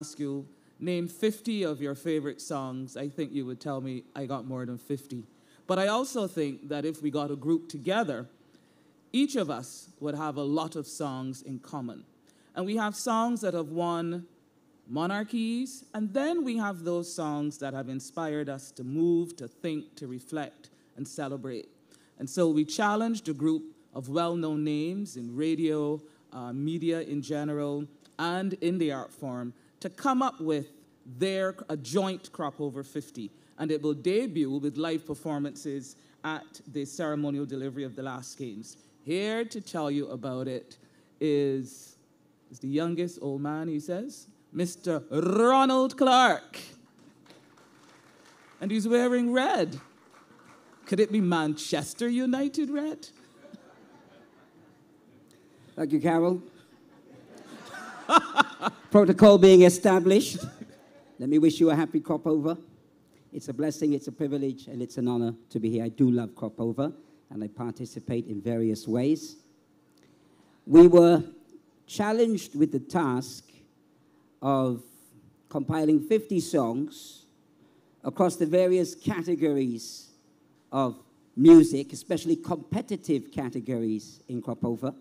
ask you, name 50 of your favorite songs, I think you would tell me I got more than 50. But I also think that if we got a group together, each of us would have a lot of songs in common. And we have songs that have won monarchies, and then we have those songs that have inspired us to move, to think, to reflect, and celebrate. And so we challenged a group of well known names in radio, uh, media in general, and in the art form to come up with their a joint crop over 50. And it will debut with live performances at the ceremonial delivery of the last canes. Here to tell you about it is, is the youngest old man, he says, Mr. Ronald Clark. And he's wearing red. Could it be Manchester United red? Thank you, Carol. Protocol being established. Let me wish you a happy crop over. It's a blessing, it's a privilege, and it's an honor to be here. I do love crop over, and I participate in various ways. We were challenged with the task of compiling 50 songs across the various categories of music, especially competitive categories in crop over,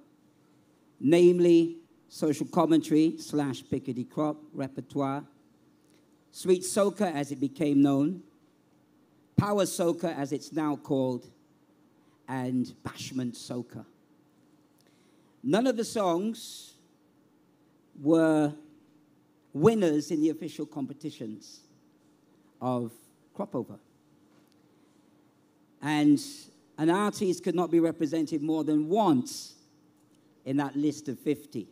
namely social commentary slash Pic-O-De-Crop repertoire, sweet soca as it became known, power soca as it's now called, and bashment soca. None of the songs were winners in the official competitions of Cropover. And an artist could not be represented more than once in that list of 50.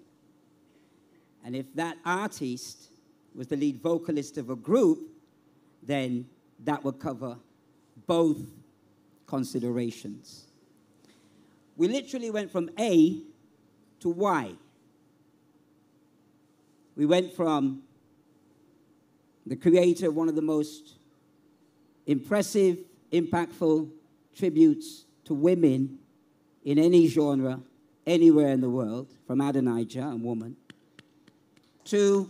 And if that artist was the lead vocalist of a group, then that would cover both considerations. We literally went from A to Y. We went from the creator of one of the most impressive, impactful tributes to women in any genre, anywhere in the world, from Adonijah, a woman, to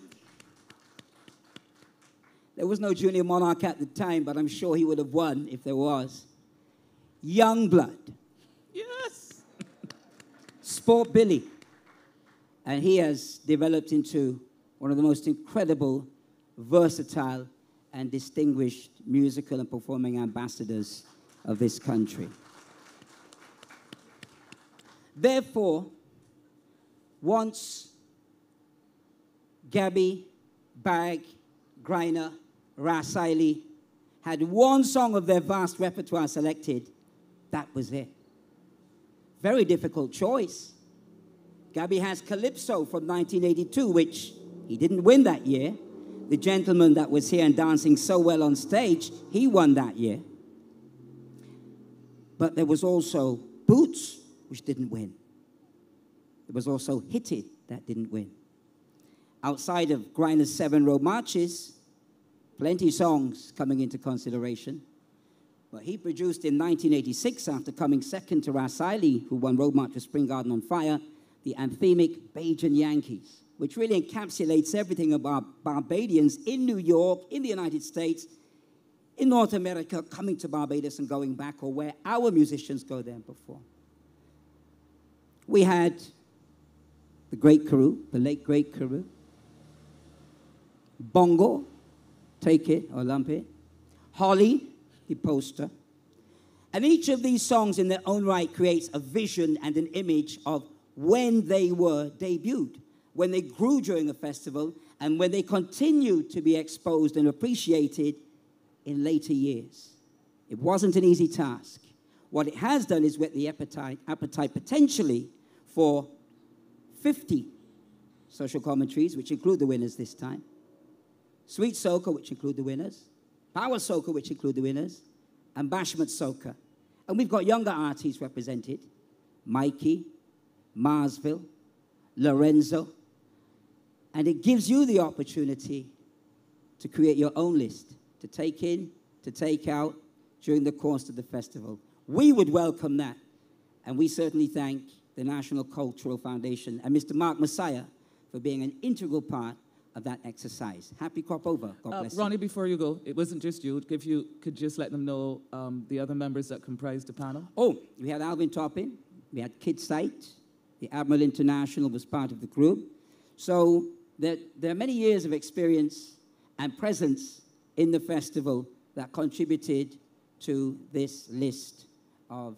there was no junior monarch at the time, but I'm sure he would have won if there was. Young blood. Yes. Sport Billy. And he has developed into one of the most incredible, versatile, and distinguished musical and performing ambassadors of this country. Therefore, once Gabby, Bag, Grynner, Rasaili had one song of their vast repertoire selected, that was it. Very difficult choice. Gabby has Calypso from 1982, which he didn't win that year. The gentleman that was here and dancing so well on stage, he won that year. But there was also Boots, which didn't win. There was also Hit It that didn't win. Outside of Grynner's Seven Road Marches, plenty songs coming into consideration. But he produced in 1986, after coming second to Rasaili, who won Road March for Spring Garden on Fire, the anthemic Bajan Yankees, which really encapsulates everything about Barbadians in New York, in the United States, in North America, coming to Barbados and going back, or where our musicians go there and perform. We had the great Carew, the late great Carew, Bongo, Take It or Lump It, Holly, the poster. And each of these songs, in their own right, creates a vision and an image of when they were debuted, when they grew during a festival, and when they continued to be exposed and appreciated in later years. It wasn't an easy task. What it has done is whet the appetite, appetite potentially for 50 social commentaries, which include the winners this time, Sweet Soca, which include the winners, Power Soca, which include the winners, and Bashment Soca. And we've got younger artists represented Mikey, Marzville, Lorenzo. And it gives you the opportunity to create your own list, to take in, to take out during the course of the festival. We would welcome that. And we certainly thank the National Cultural Foundation and Mr. Mark Messiah for being an integral part of that exercise. Happy crop over. God Uh, bless Ronnie, before you go, it wasn't just you. If you could just let them know um, the other members that comprised the panel. Oh, we had Alvin Toppin, we had Kid Sight, the Admiral International was part of the group. So there, there are many years of experience and presence in the festival that contributed to this list of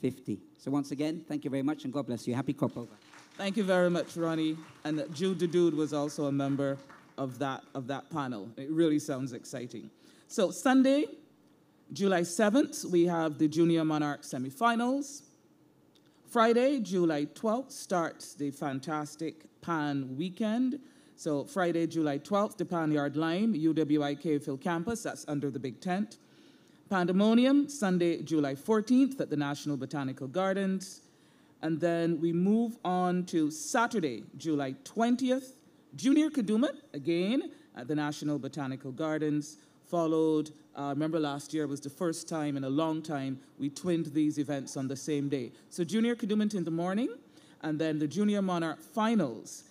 50. So once again, thank you very much and God bless you. Happy crop over. Thank you very much, Ronnie. And Jude Dude was also a member of that, of that panel. It really sounds exciting. So, Sunday, July 7th, we have the Junior Monarch semifinals. Friday, July 12th, starts the fantastic Pan weekend. So, Friday, July 12th, the Pan Yard Lime, UWI Cavehill campus, that's under the big tent. Pandemonium, Sunday, July 14th, at the National Botanical Gardens. And then we move on to Saturday, July 20th, Junior Kadooment, again at the National Botanical Gardens, followed, uh, remember last year was the first time in a long time we twinned these events on the same day. So Junior Kadooment in the morning, and then the Junior Monarch Finals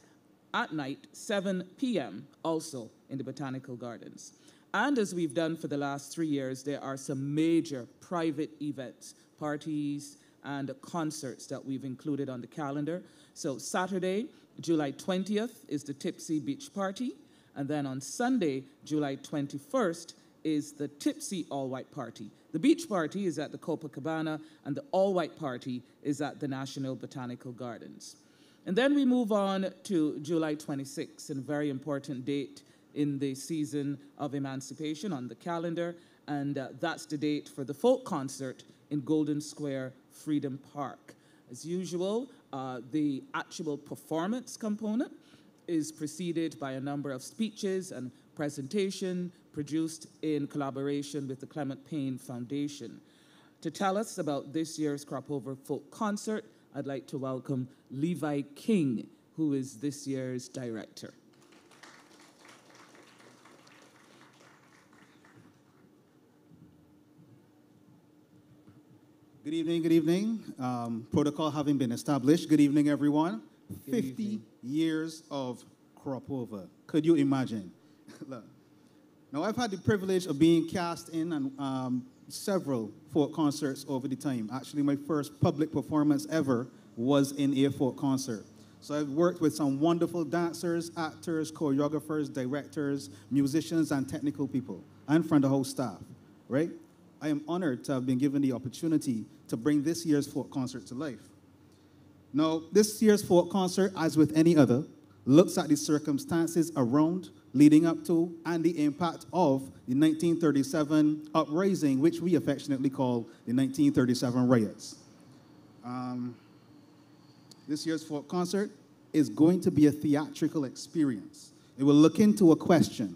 at night, 7 p.m., also in the Botanical Gardens. And as we've done for the last three years, there are some major private events, parties, and concerts that we've included on the calendar. So, Saturday, July 20th, is the Tipsy Beach Party. And then on Sunday, July 21st, is the Tipsy All White Party. The beach party is at the Copacabana, and the all white party is at the National Botanical Gardens. And then we move on to July 26th, a very important date in the season of emancipation on the calendar, and uh, that's the date for the folk concert in Golden Square Freedom Park. As usual, uh, the actual performance component is preceded by a number of speeches and presentation produced in collaboration with the Clement Payne Foundation. To tell us about this year's Cropover Folk Concert, I'd like to welcome Levi King, who is this year's director. Good evening, good evening. Um, protocol having been established. Good evening, everyone. Good 50 evening. years of crop over. Could you imagine? Look. now, I've had the privilege of being cast in on um, several folk concerts over the time. Actually, my first public performance ever was in a folk concert. So I've worked with some wonderful dancers, actors, choreographers, directors, musicians, and technical people, and front of house staff, right? I am honored to have been given the opportunity to bring this year's folk concert to life. Now, this year's folk concert, as with any other, looks at the circumstances around, leading up to, and the impact of the 1937 uprising, which we affectionately call the 1937 riots. Um, this year's folk concert is going to be a theatrical experience. It will look into a question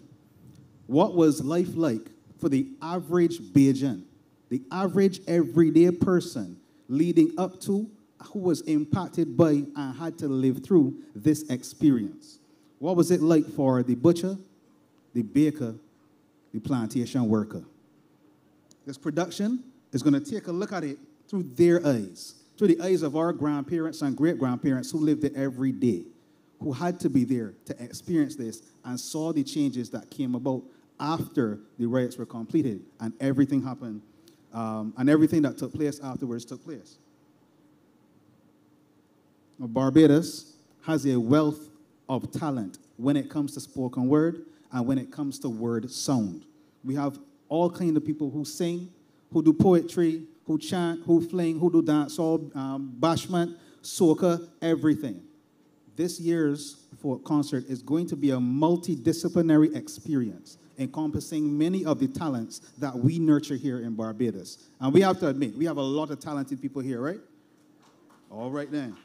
What was life like for the average Bajan, the average everyday person leading up to who was impacted by and had to live through this experience? What was it like for the butcher, the baker, the plantation worker? This production is going to take a look at it through their eyes, through the eyes of our grandparents and great grandparents who lived it every day, who had to be there to experience this and saw the changes that came about after the riots were completed and everything happened, um, and everything that took place afterwards took place. Barbados has a wealth of talent when it comes to spoken word and when it comes to word sound. We have all kinds of people who sing, who do poetry, who chant, who fling, who do dance, all um, bashment, soca, everything. This year's concert is going to be a multidisciplinary experience encompassing many of the talents that we nurture here in Barbados. And we have to admit, we have a lot of talented people here, right? All right then.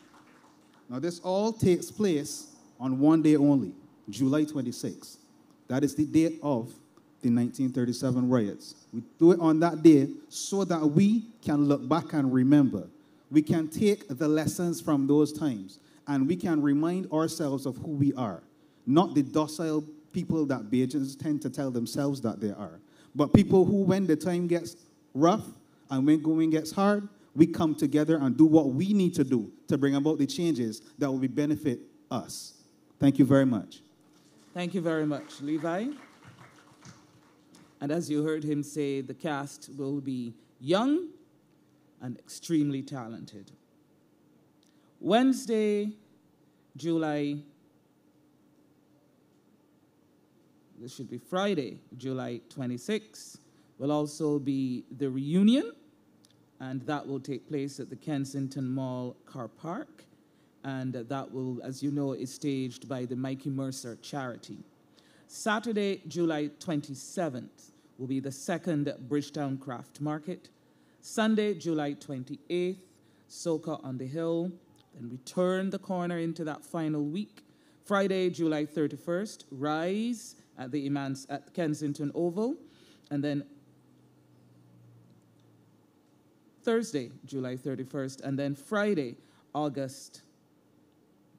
Now, this all takes place on one day only, July 26th. That is the date of the 1937 riots. We do it on that day so that we can look back and remember. We can take the lessons from those times and we can remind ourselves of who we are, not the docile people that Bajans tend to tell themselves that they are, but people who, when the time gets rough and when going gets hard, we come together and do what we need to do to bring about the changes that will benefit us. Thank you very much. Thank you very much, Levi. And as you heard him say, the cast will be young and extremely talented. Wednesday, July, this should be Friday, July 26, will also be the reunion, and that will take place at the Kensington Mall car park. And that will, as you know, is staged by the Mikey Mercer charity. Saturday, July 27th, will be the second Bridgetown Craft Market. Sunday, July 28th, Soca on the Hill. Then we turn the corner into that final week. Friday, July 31st, Rise at the Emans at Kensington Oval. And then Thursday, July 31st. And then Friday, August.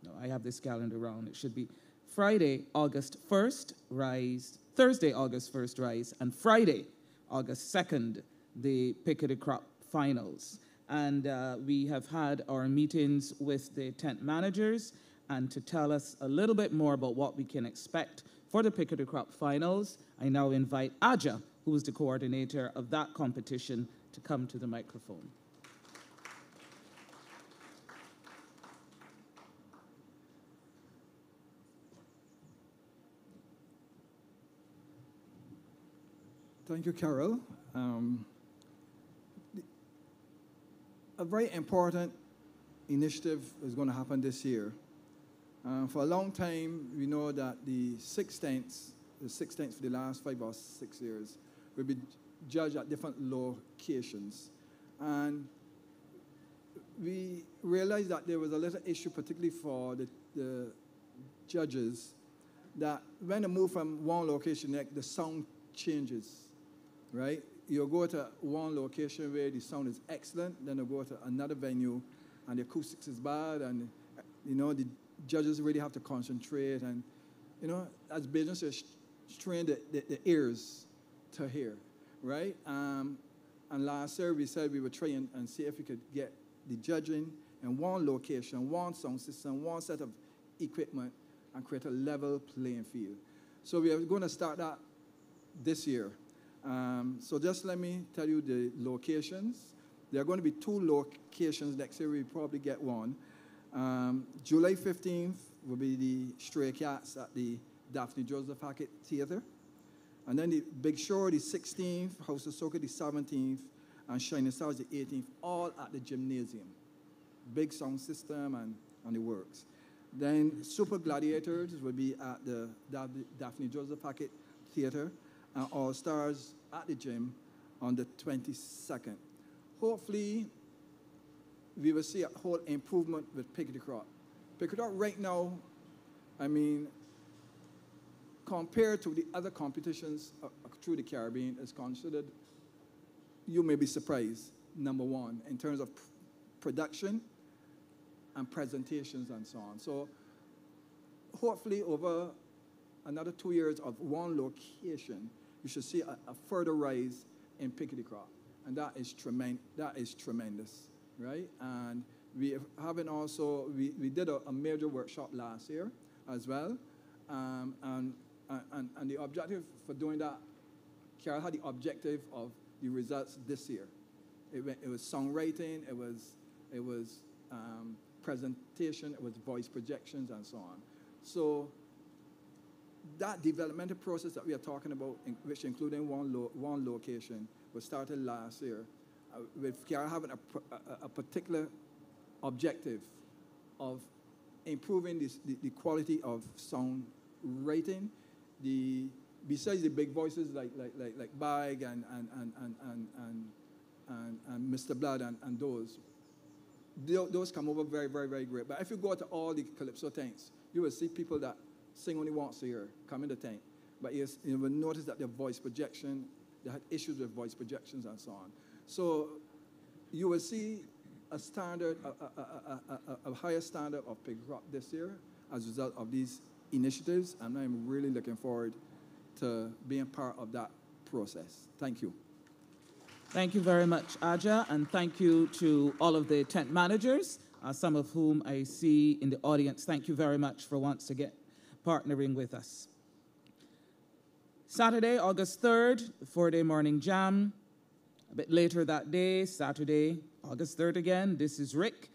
No, I have this calendar wrong. It should be Friday, August 1st, Rise. Thursday, August 1st, Rise. And Friday, August 2nd, the Pick of the Crop finals. And uh, we have had our meetings with the tent managers and to tell us a little bit more about what we can expect for the Pick of the Crop finals, I now invite Aja, who is the coordinator of that competition, to come to the microphone. Thank you, Carol. Um, a very important initiative is going to happen this year. Uh, for a long time, we know that the sixteenths, the sixteenths for the last five or six years, will be judged at different locations. And we realized that there was a little issue, particularly for the, the judges, that when they move from one location, the sound changes right? You go to one location where the sound is excellent, then you go to another venue and the acoustics is bad, and you know the judges really have to concentrate, and you know as businesses train the, the, the, ears to hear, right? Um, and last year we said we would try and, and see if we could get the judging in one location, one sound system, one set of equipment, and create a level playing field. So we are going to start that this year. Um, so just let me tell you the locations. There are going to be two locations next year. We probably get one. Um, July 15th will be the Stray Cats at the Daphne Joseph Hackett Theater. And then the Big Show, the 16th, House of Soca, the 17th, and Shining Stars, the 18th, all at the gymnasium. Big sound system and, and the works. Then Super Gladiators will be at the Daphne Joseph Hackett Theater and All Stars at the gym on the 22nd. Hopefully, we will see a whole improvement with Pick of the Crop. Pick Crop right now, I mean, compared to the other competitions uh, uh, through the Caribbean, is considered, you may be surprised, number one, in terms of production and presentations and so on. So hopefully over another two years of one location, you should see a, a further rise in Pick of Crop. And that is, that is tremendous, right? And we haven't also, we, we did a, a major workshop last year as well. Um, and, and, and the objective for doing that, Carol had the objective of the results this year. It, it was songwriting, it was, it was um, presentation, it was voice projections, and so on. So that developmental process that we are talking about, in, which including one, lo, one location, was started last year, uh, with Kiara having a, a, a, particular objective of improving this, the, the, quality of sound rating. The, besides the big voices like, like, like, like Bag and, and, and, and, and, and, and, and Mr. Blood and, and those, those come over very, very, very great. But if you go to all the Calypso tanks, you will see people that sing only once a year, come in the tank. But you will notice that their voice projection, they had issues with voice projections and so on. So you will see a standard, a, a, a, a higher standard of pig crop this year as a result of these initiatives, and I'm really looking forward to being part of that process. Thank you. Thank you very much, Aja, and thank you to all of the tent managers, uh, some of whom I see in the audience. Thank you very much for once again partnering with us. Saturday, August 3rd, the foreday morning jam. A bit later that day, Saturday, August 3rd again, this is Rick.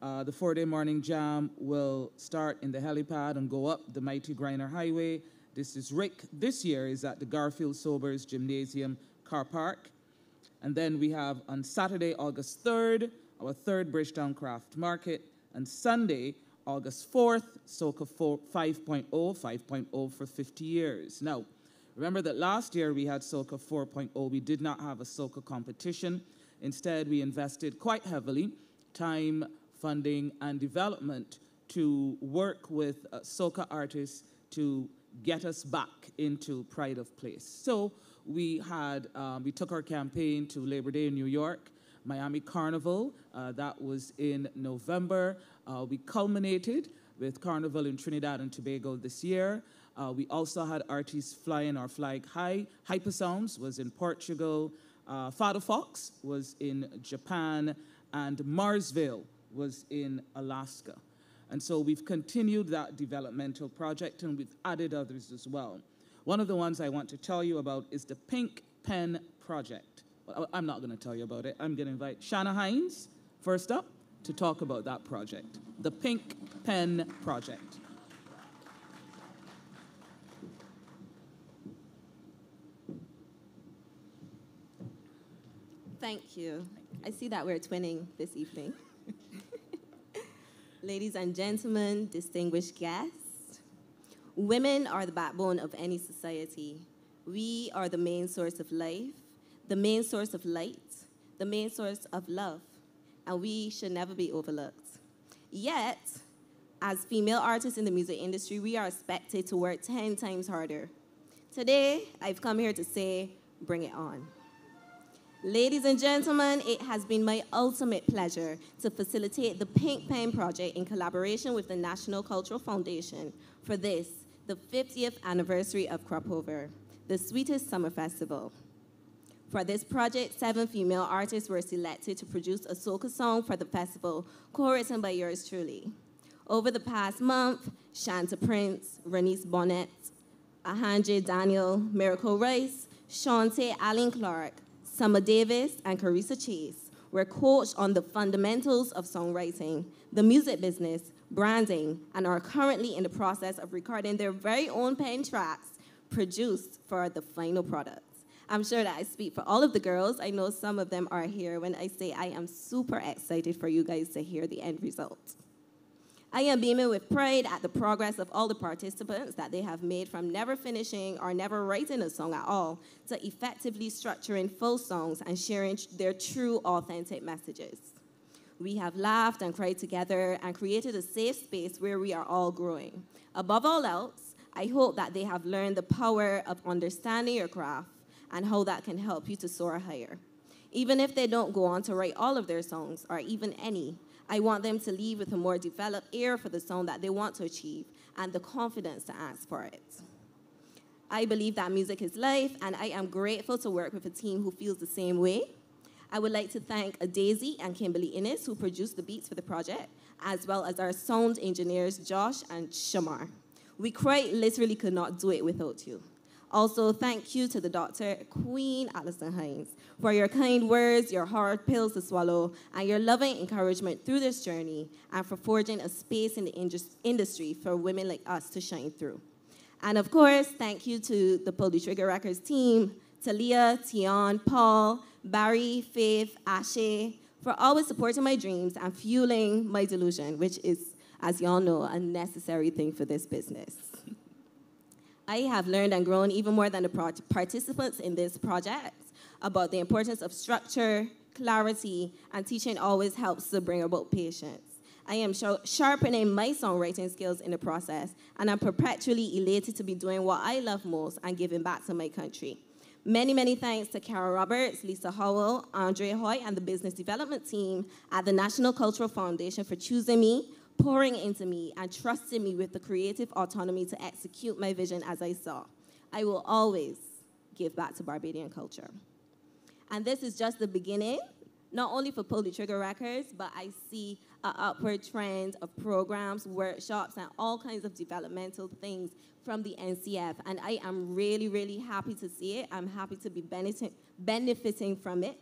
Uh, the foreday morning jam will start in the helipad and go up the Mighty Grynner Highway. This is Rick. This year is at the Garfield Sobers Gymnasium Car Park. And then we have on Saturday, August 3rd, our third Bridgetown Craft Market. And Sunday, August 4th, Soca 4, 5.0, 5.0 for 50 years. Now, remember that last year we had Soca 4.0. We did not have a Soca competition. Instead, we invested quite heavily time, funding, and development to work with uh, soca artists to get us back into Pride of Place. So we had um, we took our campaign to Labor Day in New York, Miami Carnival. Uh, that was in November. Uh, we culminated with Carnival in Trinidad and Tobago this year. Uh, we also had artists flying our flag high. Hypasounds was in Portugal. Uh, Father Fox was in Japan, and Marzville was in Alaska. And so we've continued that developmental project and we've added others as well. One of the ones I want to tell you about is the Pink Pen Project. Well, I'm not going to tell you about it. I'm going to invite Shanna Hines first up to talk about that project, the Pink Pen Project. Thank you. I see that we're twinning this evening. Ladies and gentlemen, distinguished guests, women are the backbone of any society. We are the main source of life, the main source of light, the main source of love, and we should never be overlooked. Yet, as female artists in the music industry, we are expected to work 10 times harder. Today, I've come here to say, bring it on. Ladies and gentlemen, it has been my ultimate pleasure to facilitate the Pink Pen Project in collaboration with the National Cultural Foundation for this, the 50th anniversary of Cropover, the sweetest summer festival. For this project, seven female artists were selected to produce a soca song for the festival, co-written by yours truly. Over the past month, Shanta Prince, Renice Bonnet, Ahanje Daniel, Miracle Rice, Shante Allen Clark, Summer Davis and Carissa Chase were coached on the fundamentals of songwriting, the music business, branding, and are currently in the process of recording their very own pen tracks produced for the final product. I'm sure that I speak for all of the girls. I know some of them are here when I say I am super excited for you guys to hear the end result. I am beaming with pride at the progress of all the participants that they have made from never finishing or never writing a song at all to effectively structuring full songs and sharing their true, authentic messages. We have laughed and cried together and created a safe space where we are all growing. Above all else, I hope that they have learned the power of understanding your craft and how that can help you to soar higher. Even if they don't go on to write all of their songs or even any, I want them to leave with a more developed ear for the song that they want to achieve and the confidence to ask for it. I believe that music is life, and I am grateful to work with a team who feels the same way. I would like to thank Daisy and Kimberly Innes, who produced the beats for the project, as well as our sound engineers, Josh and Shamar. We quite literally could not do it without you. Also, thank you to the doctor, Queen Alison Hinds, for your kind words, your hard pills to swallow, and your loving encouragement through this journey, and for forging a space in the industry for women like us to shine through. And of course, thank you to the the Trigger Records team, Talia, Tion, Paul, Barry, Faith, Ashe, for always supporting my dreams and fueling my delusion, which is, as y'all know, a necessary thing for this business. I have learned and grown even more than the participants in this project about the importance of structure, clarity, and teaching always helps to bring about patience. I am sharpening my songwriting skills in the process, and I'm perpetually elated to be doing what I love most and giving back to my country. Many, many thanks to Carol Roberts, Lisa Howell, Andre Hoy, and the business development team at the National Cultural Foundation for choosing me pouring into me and trusting me with the creative autonomy to execute my vision as I saw. I will always give back to Barbadian culture. And this is just the beginning. not only for Pull the Trigger Records, but I see an upward trend of programs, workshops, and all kinds of developmental things from the NCF. And I am really, really happy to see it. I'm happy to be benefiting, benefiting from it.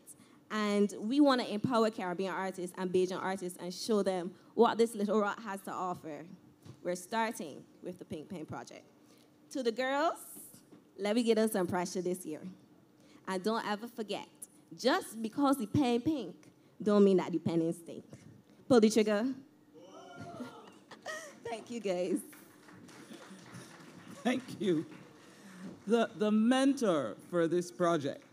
And we want to empower Caribbean artists and Bajan artists and show them what this little rock has to offer. We're starting with the Pink Pen Project. To the girls, let me get us some pressure this year. And don't ever forget, just because the pen pink, don't mean that the pen is stink. Pull the trigger. Thank you, guys. Thank you. The, the mentor for this project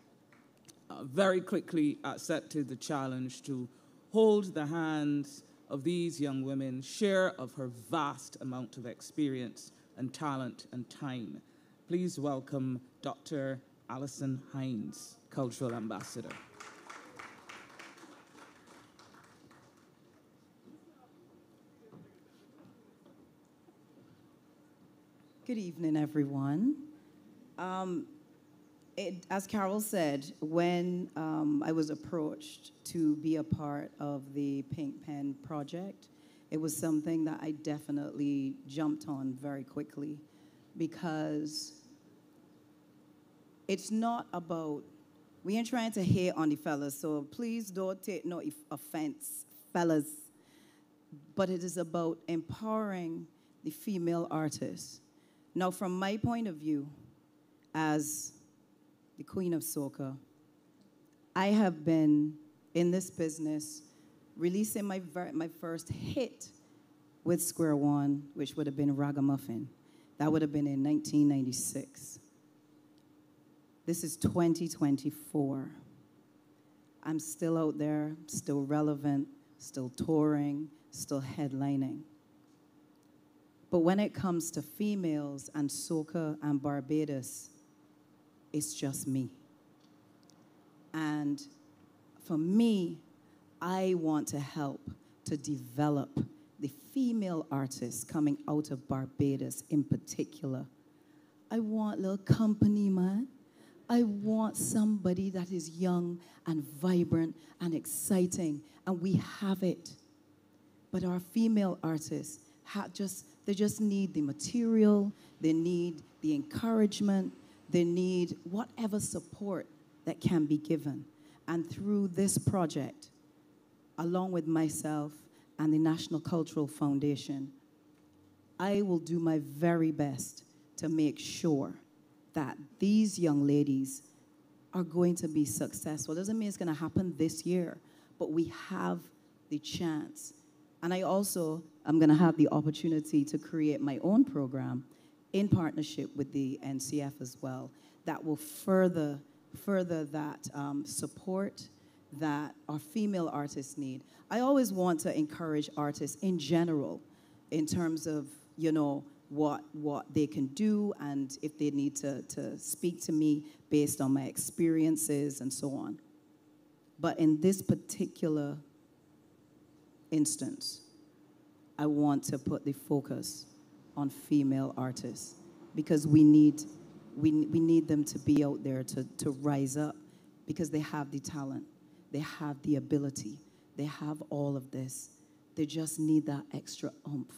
uh, very quickly accepted the challenge to hold the hands of these young women, share of her vast amount of experience and talent and time. Please welcome Dr. Alison Hinds, Cultural Ambassador. Good evening, everyone. Um, it, as Carol said, when um, I was approached to be a part of the Pink Pen project, it was something that I definitely jumped on very quickly because it's not about, we ain't trying to hate on the fellas, so please don't take no offense, fellas, but it is about empowering the female artists now, from my point of view, as the queen of soca, I have been in this business releasing my, my first hit with Square One, which would have been Ragamuffin. That would have been in 1996. This is 2024. I'm still out there, still relevant, still touring, still headlining. But when it comes to females and soca and Barbados, it's just me. And for me, I want to help to develop the female artists coming out of Barbados in particular. I want little company, man. I want somebody that is young and vibrant and exciting, and we have it. But our female artists just they just need the material, they need the encouragement, they need whatever support that can be given. And through this project, along with myself and the National Cultural Foundation, I will do my very best to make sure that these young ladies are going to be successful. Doesn't mean it's going to happen this year, but we have the chance. And I also I'm going to have the opportunity to create my own program in partnership with the NCF as well that will further further that um, support that our female artists need. I always want to encourage artists in general in terms of, you know, what, what they can do and if they need to, to speak to me based on my experiences and so on. But in this particular instance, I want to put the focus on female artists because we need, we, we need them to be out there to, to rise up because they have the talent, they have the ability, they have all of this. They just need that extra oomph.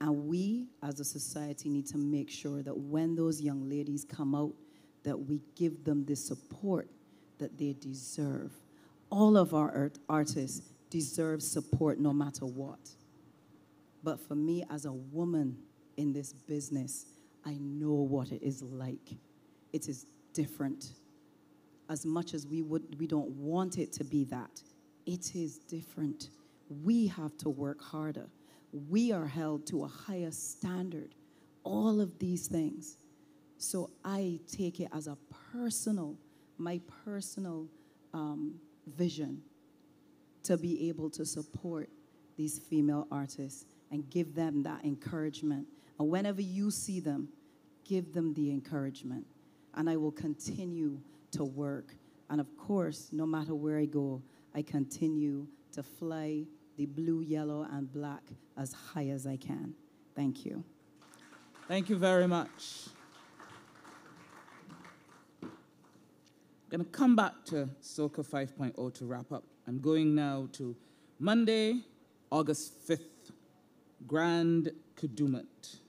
And we, as a society, need to make sure that when those young ladies come out, that we give them the support that they deserve. All of our artists deserve support no matter what. But for me, as a woman in this business, I know what it is like. It is different. As much as we would we don't want it to be that, it is different. We have to work harder. We are held to a higher standard. All of these things. So I take it as a personal, my personal um, vision to be able to support these female artists and give them that encouragement. And whenever you see them, give them the encouragement. And I will continue to work. And of course, no matter where I go, I continue to fly the blue, yellow, and black as high as I can. Thank you. Thank you very much. I'm going to come back to Soca 5.0 to wrap up I'm going now to Monday, August 5th, Grand Kadooment.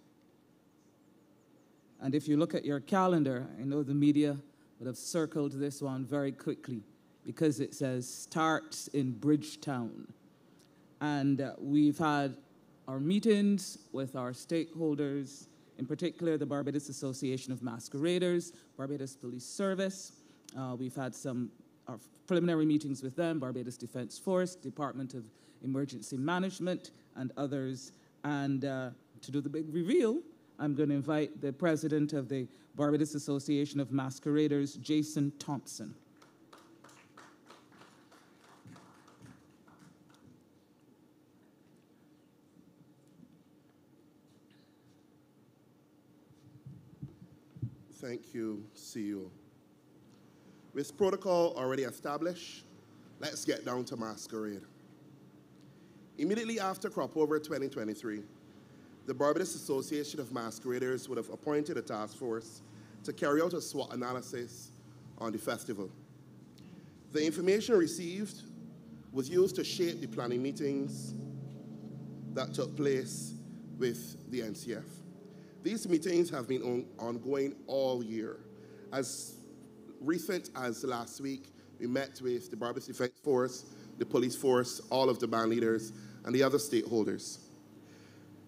And if you look at your calendar, I know the media would have circled this one very quickly because it says starts in Bridgetown. And uh, we've had our meetings with our stakeholders, in particular the Barbados Association of Masqueraders, Barbados Police Service. Uh, we've had some our preliminary meetings with them, Barbados Defense Force, Department of Emergency Management, and others. And uh, to do the big reveal, I'm going to invite the president of the Barbados Association of Masqueraders, Jason Thompson. Thank you, CEO. With protocol already established, let's get down to masquerade. Immediately after Crop Over 2023, the Barbados Association of Masqueraders would have appointed a task force to carry out a SWOT analysis on the festival. The information received was used to shape the planning meetings that took place with the NCF. These meetings have been on, ongoing all year. As recent as last week, we met with the Barbados Defense Force, the police force, all of the band leaders, and the other stakeholders.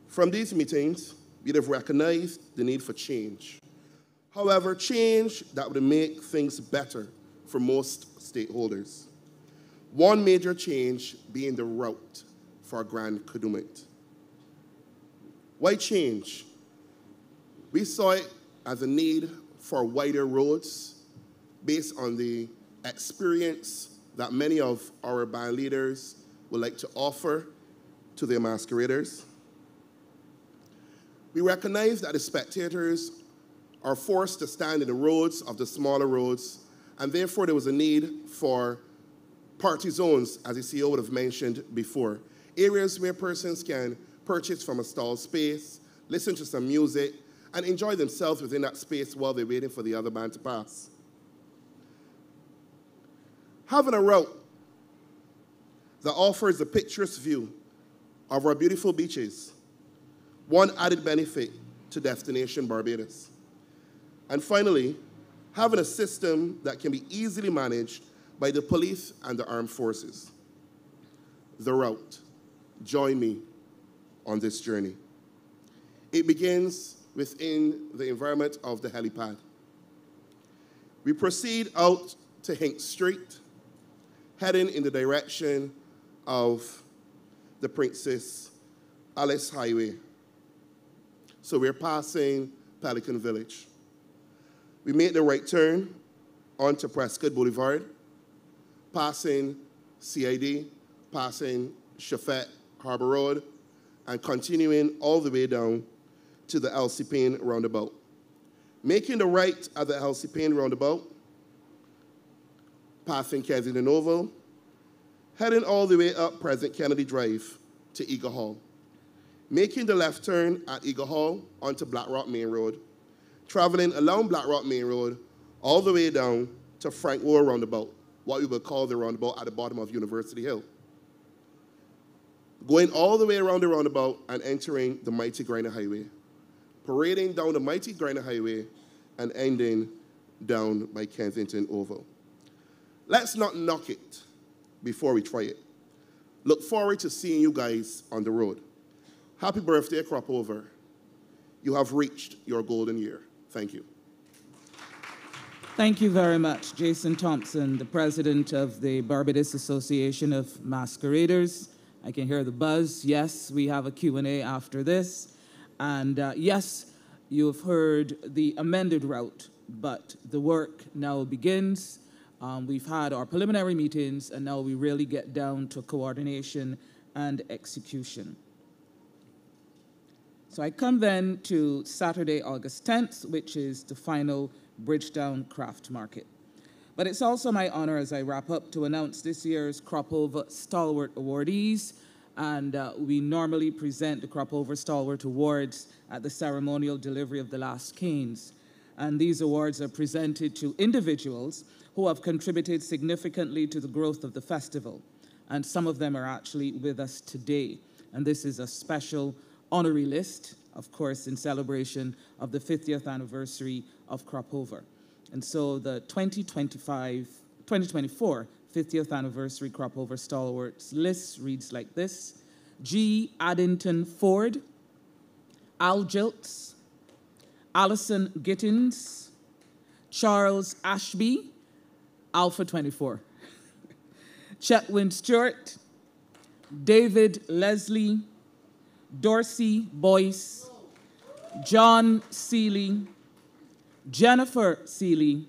From these meetings, we'd have recognized the need for change. However, change that would make things better for most stakeholders. One major change being the route for Grand Kadooment. Why change? We saw it as a need for wider roads based on the experience that many of our band leaders would like to offer to their masqueraders. We recognize that the spectators are forced to stand in the roads of the smaller roads, and therefore there was a need for party zones, as the CEO would have mentioned before. Areas where persons can purchase from a stall space, listen to some music, and enjoy themselves within that space while they're waiting for the other band to pass. Having a route that offers a picturesque view of our beautiful beaches, one added benefit to Destination Barbados. And finally, having a system that can be easily managed by the police and the armed forces. The route. Join me on this journey. It begins within the environment of the helipad. We proceed out to Hincks Street, heading in the direction of the Princess Alice Highway. So we're passing Pelican Village. We made the right turn onto Prescod Boulevard, passing CID, passing Chefette Harbor Road, and continuing all the way down to the Elsie Payne roundabout. Making the right at the Elsie Payne roundabout, passing Kensington Oval, heading all the way up President Kennedy Drive to Eagle Hall. Making the left turn at Eagle Hall onto Black Rock Main Road, traveling along Black Rock Main Road all the way down to Frank Worrell roundabout, what we would call the roundabout at the bottom of University Hill. Going all the way around the roundabout and entering the mighty Grynner Highway parading down the mighty Grynner Highway and ending down by Kensington Oval. Let's not knock it before we try it. Look forward to seeing you guys on the road. Happy birthday, Crop Over. You have reached your golden year. Thank you. Thank you very much, Jason Thompson, the president of the Barbados Association of Masqueraders. I can hear the buzz. Yes, we have a Q&A after this. And uh, yes, you've heard the amended route, but the work now begins. Um, we've had our preliminary meetings, and now we really get down to coordination and execution. So I come then to Saturday, August 10th, which is the final Bridgetown Craft Market. But it's also my honor as I wrap up to announce this year's Crop Over Stalwart awardees and uh, we normally present the Crop Over Stalwart Awards at the ceremonial delivery of the last canes. And these awards are presented to individuals who have contributed significantly to the growth of the festival. and some of them are actually with us today. And this is a special honorary list, of course, in celebration of the 50th anniversary of Crop Over. And so the 2025, 2024 50th anniversary Crop Over Stalwarts list reads like this G. Addington Ford, Al Gilkes, Allison Gittins, Charles Ashby, Alpha 24, Chetwin Stewart, David Leslie, Dorsey Boyce, John Seeley, Jennifer Seeley,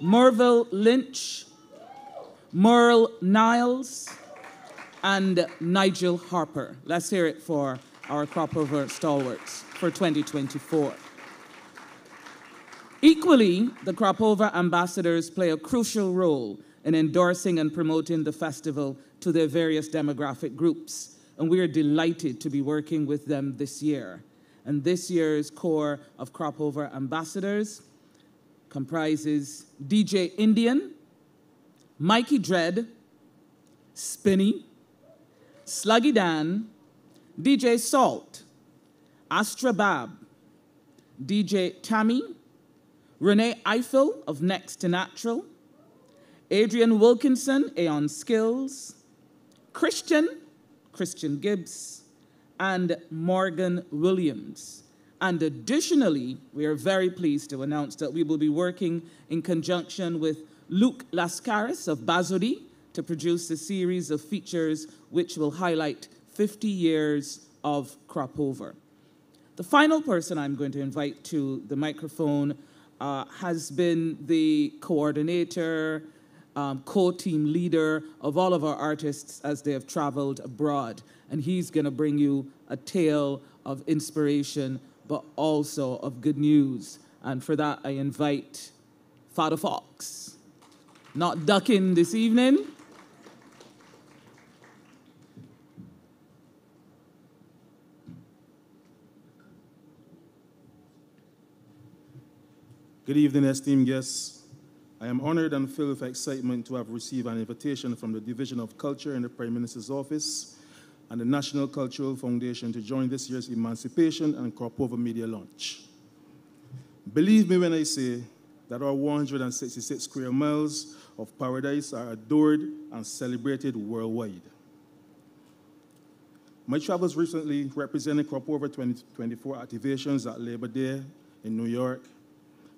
Merville Lynch, Merle Niles, and Nigel Harper. Let's hear it for our crop over stalwarts for 2024. Equally, the crop over ambassadors play a crucial role in endorsing and promoting the festival to their various demographic groups, and we are delighted to be working with them this year. And this year's core of crop over ambassadors comprises DJ Indian, Mikey Dread, Spinny, Sluggy Dan, DJ Salt, Astra Bab, DJ Tammy, Renee Eiffel of Next to Natural, Adrian Wilkinson, Aeon Skills, Christian, Christian Gibbs, and Morgan Williams. And additionally, we are very pleased to announce that we will be working in conjunction with Luke Lascaris of Bazodi to produce a series of features which will highlight 50 years of crop over. The final person I'm going to invite to the microphone uh, has been the coordinator, um, co-team leader of all of our artists as they have traveled abroad. And he's going to bring you a tale of inspiration, but also of good news. And for that, I invite Father Fox. Not ducking this evening. Good evening, esteemed guests. I am honored and filled with excitement to have received an invitation from the Division of Culture in the Prime Minister's Office and the National Cultural Foundation to join this year's Emancipation and Crop Over Media launch. Believe me when I say that our 166 square miles of paradise are adored and celebrated worldwide. My travels recently represented Crop Over 2024 activations at Labor Day in New York,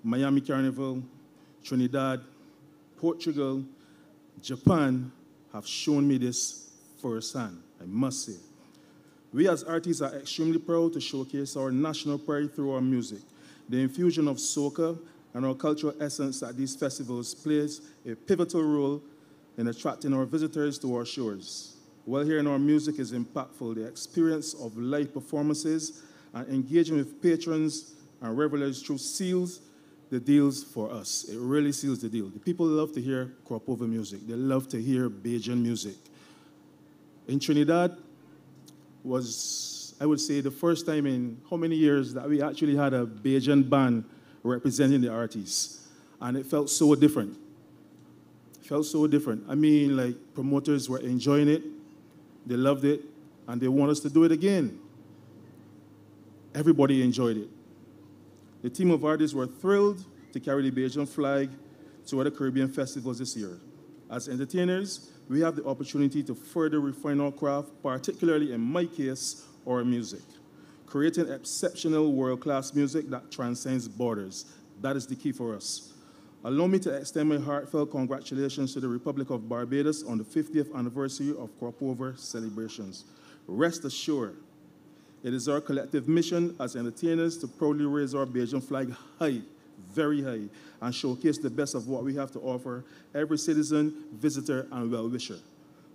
Miami Carnival, Trinidad, Portugal, Japan have shown me this firsthand, I must say. We as artists are extremely proud to showcase our national pride through our music. The infusion of soca and our cultural essence at these festivals plays a pivotal role in attracting our visitors to our shores. While hearing our music is impactful, the experience of live performances and engaging with patrons and revelers through seals the deals for us. It really seals the deal. The people love to hear crop over music. They love to hear Bajan music. In Trinidad was, I would say, the first time in how many years that we actually had a Bajan band representing the artists. And it felt so different. It felt so different. I mean, like, promoters were enjoying it, they loved it, and they want us to do it again. Everybody enjoyed it. The team of artists were thrilled to carry the Bajan flag to other Caribbean festivals this year. As entertainers, we have the opportunity to further refine our craft, particularly in my case, our music. Creating exceptional world-class music that transcends borders. That is the key for us. Allow me to extend my heartfelt congratulations to the Republic of Barbados on the 50th anniversary of Crop Over celebrations. Rest assured, it is our collective mission as entertainers to proudly raise our Bajan flag high, very high, and showcase the best of what we have to offer every citizen, visitor, and well-wisher.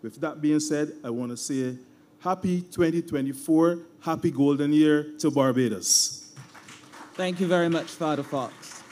With that being said, I want to say happy 2024, happy golden year to Barbados. Thank you very much, Father Fox.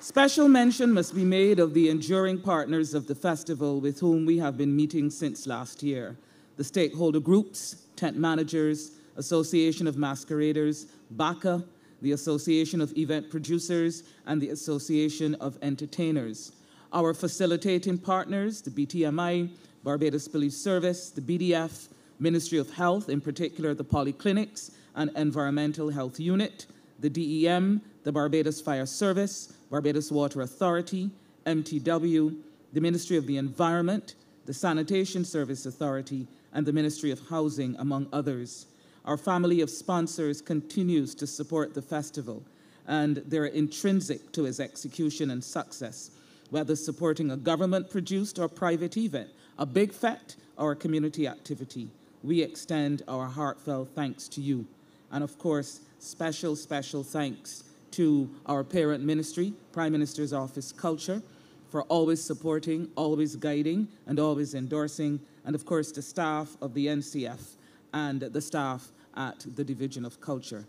Special mention must be made of the enduring partners of the festival with whom we have been meeting since last year the stakeholder groups, tent managers, Association of Masqueraders, BACA, the Association of Event Producers, and the Association of Entertainers. Our facilitating partners, the BTMI, Barbados Police Service, the BDF, Ministry of Health, in particular the polyclinics and environmental health unit, the DEM, the Barbados Fire Service, Barbados Water Authority, MTW, the Ministry of the Environment, the Sanitation Service Authority, and the Ministry of Housing, among others. Our family of sponsors continues to support the festival, and they're intrinsic to its execution and success, whether supporting a government produced or private event, a big fete, or a community activity. We extend our heartfelt thanks to you. And of course, special, special thanks to our parent ministry, Prime Minister's Office Culture, for always supporting, always guiding, and always endorsing, and of course, the staff of the NCF and the staff at the Division of Culture.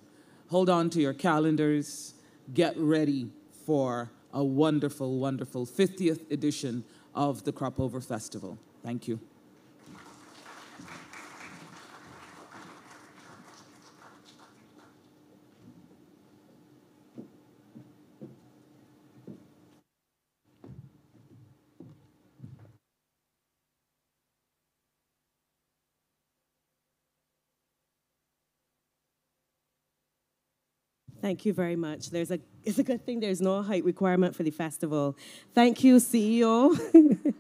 Hold on to your calendars. Get ready for a wonderful, wonderful 50th edition of the Cropover Festival. Thank you. Thank you very much. There's a, it's a good thing there's no height requirement for the festival. Thank you, CEO.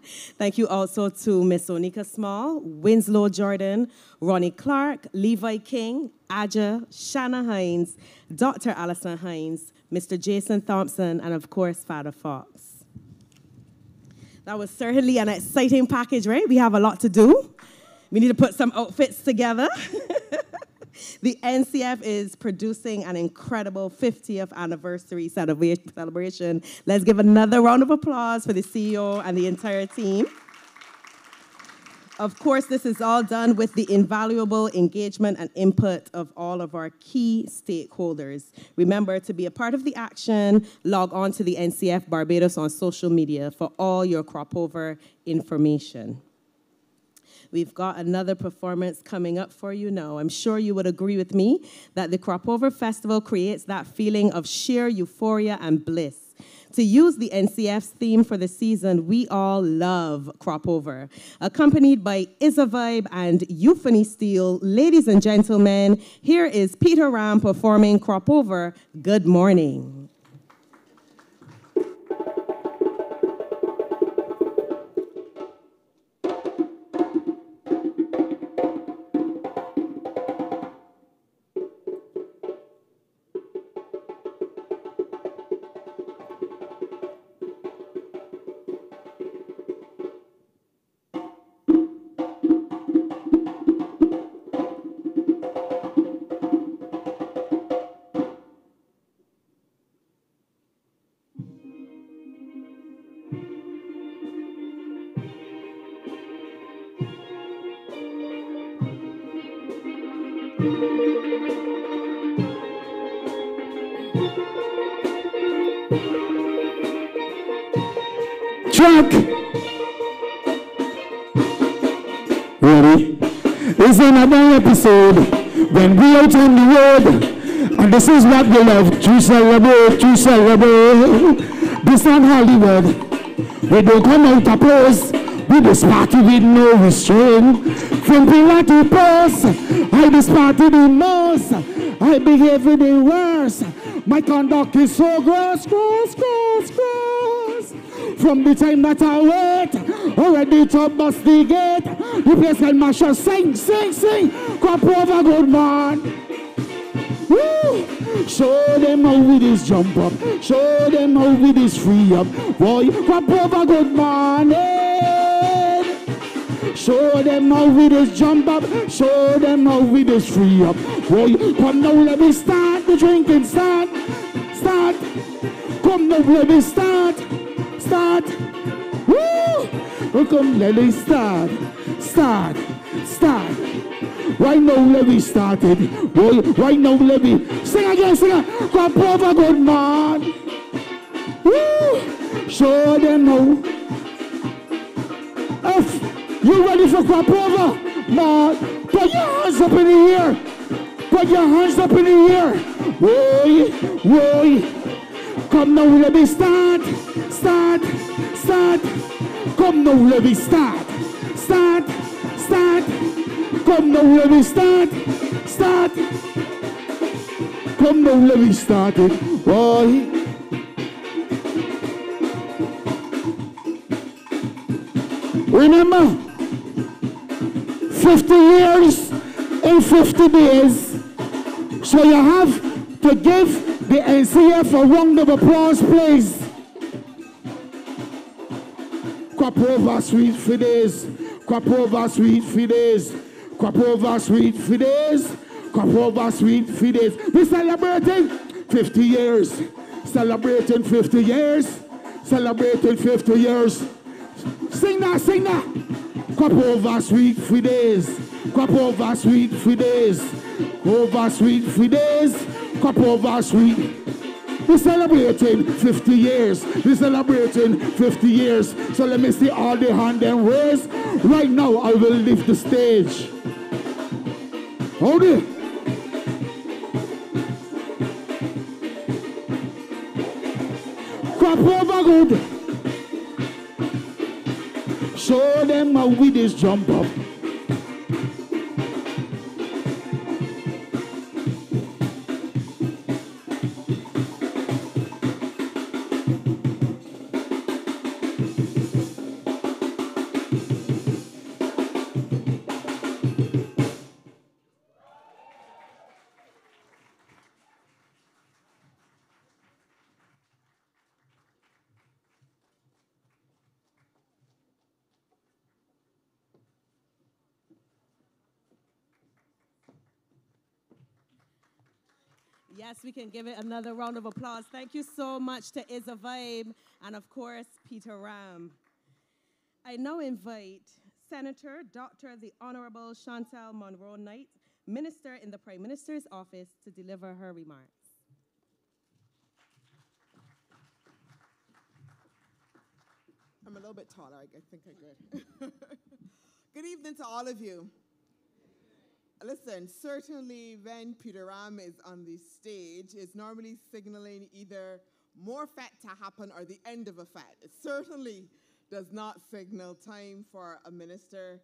Thank you also to Miss Onika Small, Winslow Jordan, Ronnie Clark, Levi King, Aja, Shanna Hines, Dr. Alison Hinds, Mr. Jason Thompson, and of course, Father Fox. That was certainly an exciting package, right? We have a lot to do. We need to put some outfits together. The NCF is producing an incredible 50th anniversary celebration. Let's give another round of applause for the CEO and the entire team. Of course, this is all done with the invaluable engagement and input of all of our key stakeholders. Remember to be a part of the action, log on to the NCF Barbados on social media for all your crop over information. We've got another performance coming up for you now. I'm sure you would agree with me that the Crop Over Festival creates that feeling of sheer euphoria and bliss. To use the NCF's theme for the season, we all love Crop Over. Accompanied by Isa Vibe and Euphony Steele, ladies and gentlemen, here is Peter Ram performing Crop Over. Good morning. Another episode when we out on the road. And this is what we love to celebrate, to celebrate. This on Hollywood. We don't come out to pose. We just party with no restraint. From pillar to post, I just party the most. I behave the worst. My conduct is so gross, gross, gross, gross. From the time that I wait, already to bust the gate. Place can mash up, sing, sing, sing. Crop over, good man. Woo! Show them how we this jump up. Show them how we this free up. Boy, crop over, good man. Eh? Show them how we this jump up. Show them how we this free up. Boy, come now, let me start the drinking. Start, start. Come now, let me start, start. Woo! Come, let me start, start, start. Right now, let me start it. Boy, right now, me sing again, sing again. Come over, good man. Woo! Show them how. F, you ready for over? Man, put your hands up in the air. Put your hands up in the air. Boy, boy. Come now, let me start, start, start. Come now, let me start, start, start. Come now, let me start, start. Come now, let me start it, boy. Remember, 50 years in 50 days. So you have to give the NCF a round of applause, please. Quapova sweet for days. Quapova sweet for days. Quapova sweet for days. Quapova sweet days. We're celebrating 50 years. Celebrating 50 years. Celebrating 50 years. Sing that, sing that. Quapova sweet for days. Quapova sweet days. Over sweet for days. Quapova sweet. We're celebrating 50 years. We're celebrating 50 years. So let me see all the hand and raise. Right now, I will leave the stage. Hold it. Crop over good. Show them how we just jump up. Yes, we can give it another round of applause. Thank you so much to Is Vibe and, of course, Peter Ram. I now invite Senator Dr. the Honorable Shantal Munro-Knight, Minister in the Prime Minister's Office, to deliver her remarks. I'm a little bit taller. I I think I'm good. good evening to all of you. Listen, certainly when Peter Ram is on the stage, it's normally signaling either more fete to happen or the end of a fete. It certainly does not signal time for a minister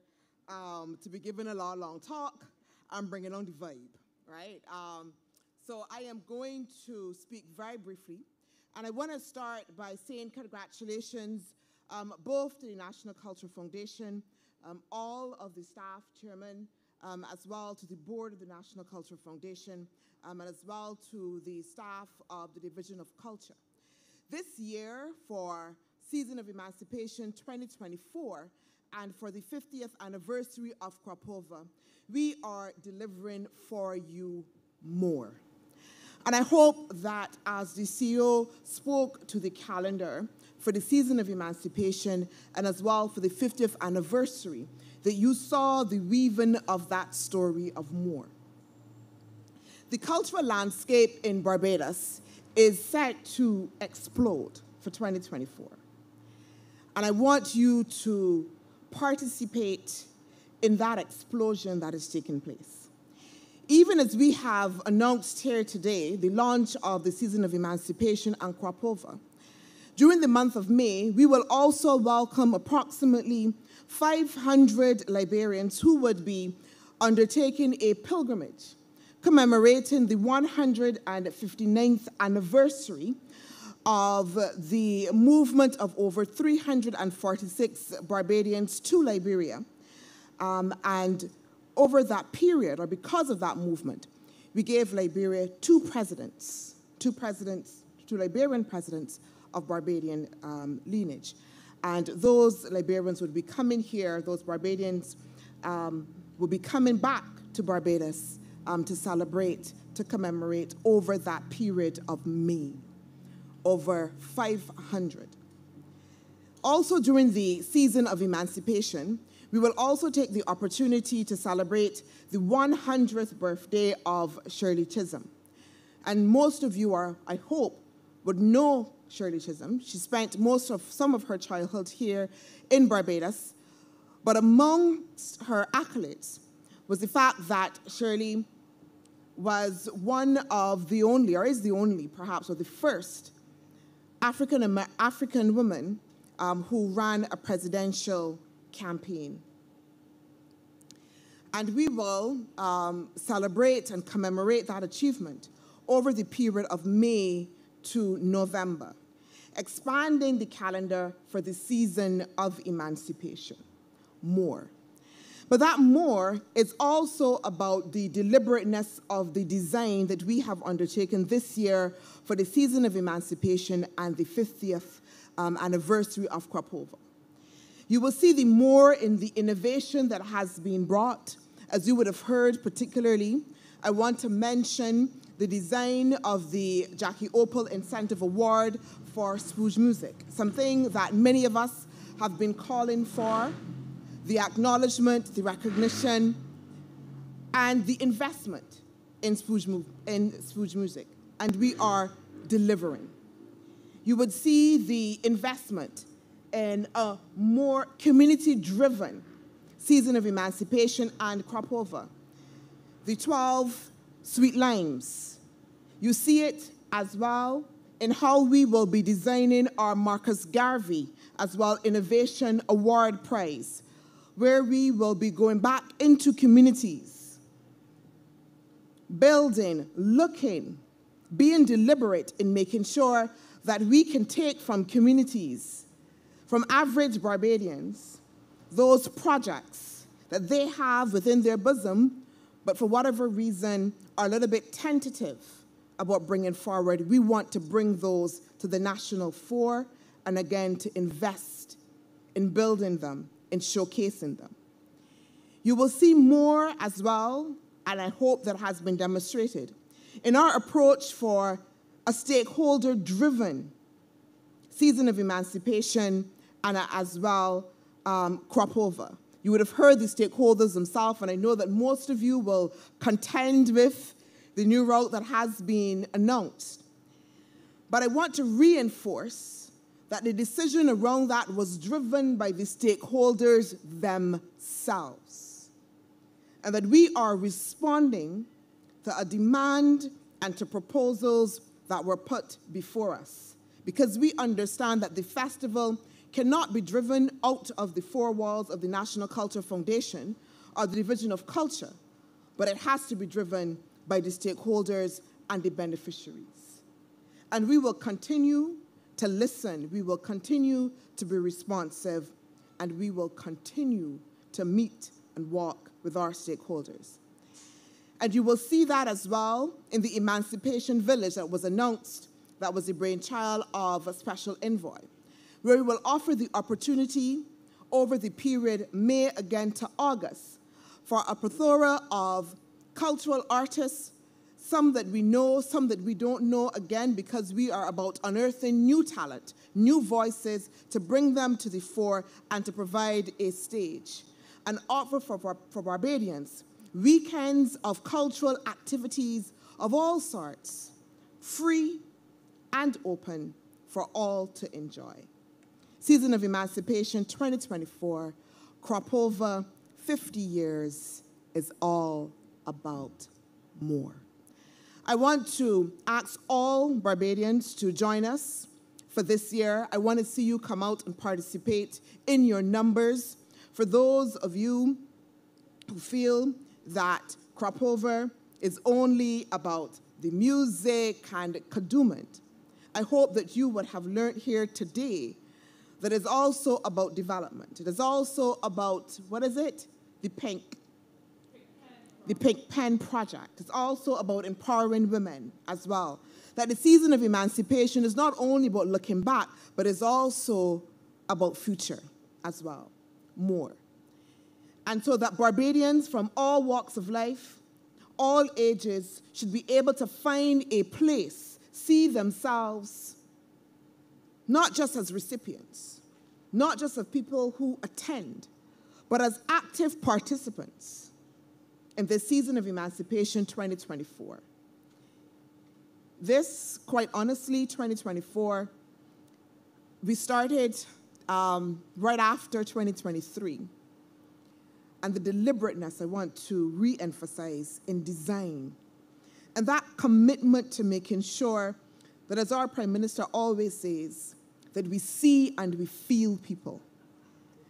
um, to be giving a long, long talk and bringing on the vibe, right? Um, so I am going to speak very briefly, and I want to start by saying congratulations um, both to the National Cultural Foundation, um, all of the staff, chairman, um, as well to the board of the National Cultural Foundation, um, and as well to the staff of the Division of Culture. This year, for Season of Emancipation 2024, and for the 50th anniversary of Crop Over, we are delivering for you more. And I hope that as the CEO spoke to the calendar for the season of emancipation and as well for the 50th anniversary, that you saw the weaving of that story of more. The cultural landscape in Barbados is set to explode for 2024. And I want you to participate in that explosion that is taking place. Even as we have announced here today the launch of the season of emancipation and Crop Over, during the month of May, we will also welcome approximately 500 Liberians who would be undertaking a pilgrimage commemorating the 159th anniversary of the movement of over 346 Barbadians to Liberia. Um, and over that period, or because of that movement, we gave Liberia two presidents, two presidents, two Liberian presidents of Barbadian um, lineage. And those Liberians would be coming here, those Barbadians um, would be coming back to Barbados um, to celebrate, to commemorate over that period of May, over 500. Also, during the season of emancipation, we will also take the opportunity to celebrate the 100th birthday of Shirley Chisholm. And most of you are, I hope, would know Shirley Chisholm. She spent most of some of her childhood here in Barbados. But amongst her accolades was the fact that Shirley was one of the only, or is the only perhaps, or the first African, African woman um, who ran a presidential campaign And we will um, celebrate and commemorate that achievement over the period of May to November, expanding the calendar for the season of emancipation. More. But that more is also about the deliberateness of the design that we have undertaken this year for the season of emancipation and the 50th um, anniversary of Crop Over. You will see the more in the innovation that has been brought. As you would have heard, particularly, I want to mention the design of the Jackie Opel Incentive Award for Spouge Music, something that many of us have been calling for the acknowledgement, the recognition, and the investment in Spouge, in Spouge music. And we are delivering. You would see the investment in a more community driven season of emancipation and crop over. The 12 sweet limes. You see it as well in how we will be designing our Marcus Garvey as well Innovation Award Prize, where we will be going back into communities, building, looking, being deliberate in making sure that we can take from communities from average Barbadians those projects that they have within their bosom, but for whatever reason are a little bit tentative about bringing forward. We want to bring those to the national fore and again to invest in building them, in showcasing them. You will see more as well, and I hope that has been demonstrated in our approach for a stakeholder driven season of emancipation and as well um, crop over. You would have heard the stakeholders themselves, and I know that most of you will contend with the new route that has been announced. But I want to reinforce that the decision around that was driven by the stakeholders themselves, and that we are responding to a demand and to proposals that were put before us because we understand that the festival cannot be driven out of the four walls of the National Culture Foundation or the Division of Culture, but it has to be driven by the stakeholders and the beneficiaries. And we will continue to listen, we will continue to be responsive, and we will continue to meet and walk with our stakeholders. And you will see that as well in the Emancipation Village that was announced, that was the brainchild of a special envoy where we will offer the opportunity over the period May again to August for a plethora of cultural artists, some that we know, some that we don't know, again, because we are about unearthing new talent, new voices to bring them to the fore and to provide a stage. An offer for, for Barbadians, weekends of cultural activities of all sorts, free and open for all to enjoy. Season of Emancipation 2024, crop over 50 years is all about more. I want to ask all Barbadians to join us for this year. I want to see you come out and participate in your numbers. For those of you who feel that crop over is only about the music and kadooment, I hope that you would have learned here today that is also about development. It is also about, what is it? The pink. The Pink Pen Project. It's also about empowering women as well. That the season of emancipation is not only about looking back, but is also about future as well, more. And so that Barbadians from all walks of life, all ages, should be able to find a place, see themselves not just as recipients, not just as people who attend, but as active participants in this season of emancipation 2024. This, quite honestly, 2024, we started um, right after 2023. And the deliberateness I want to re emphasize in design. And that commitment to making sure that, as our Prime Minister always says, that we see and we feel people,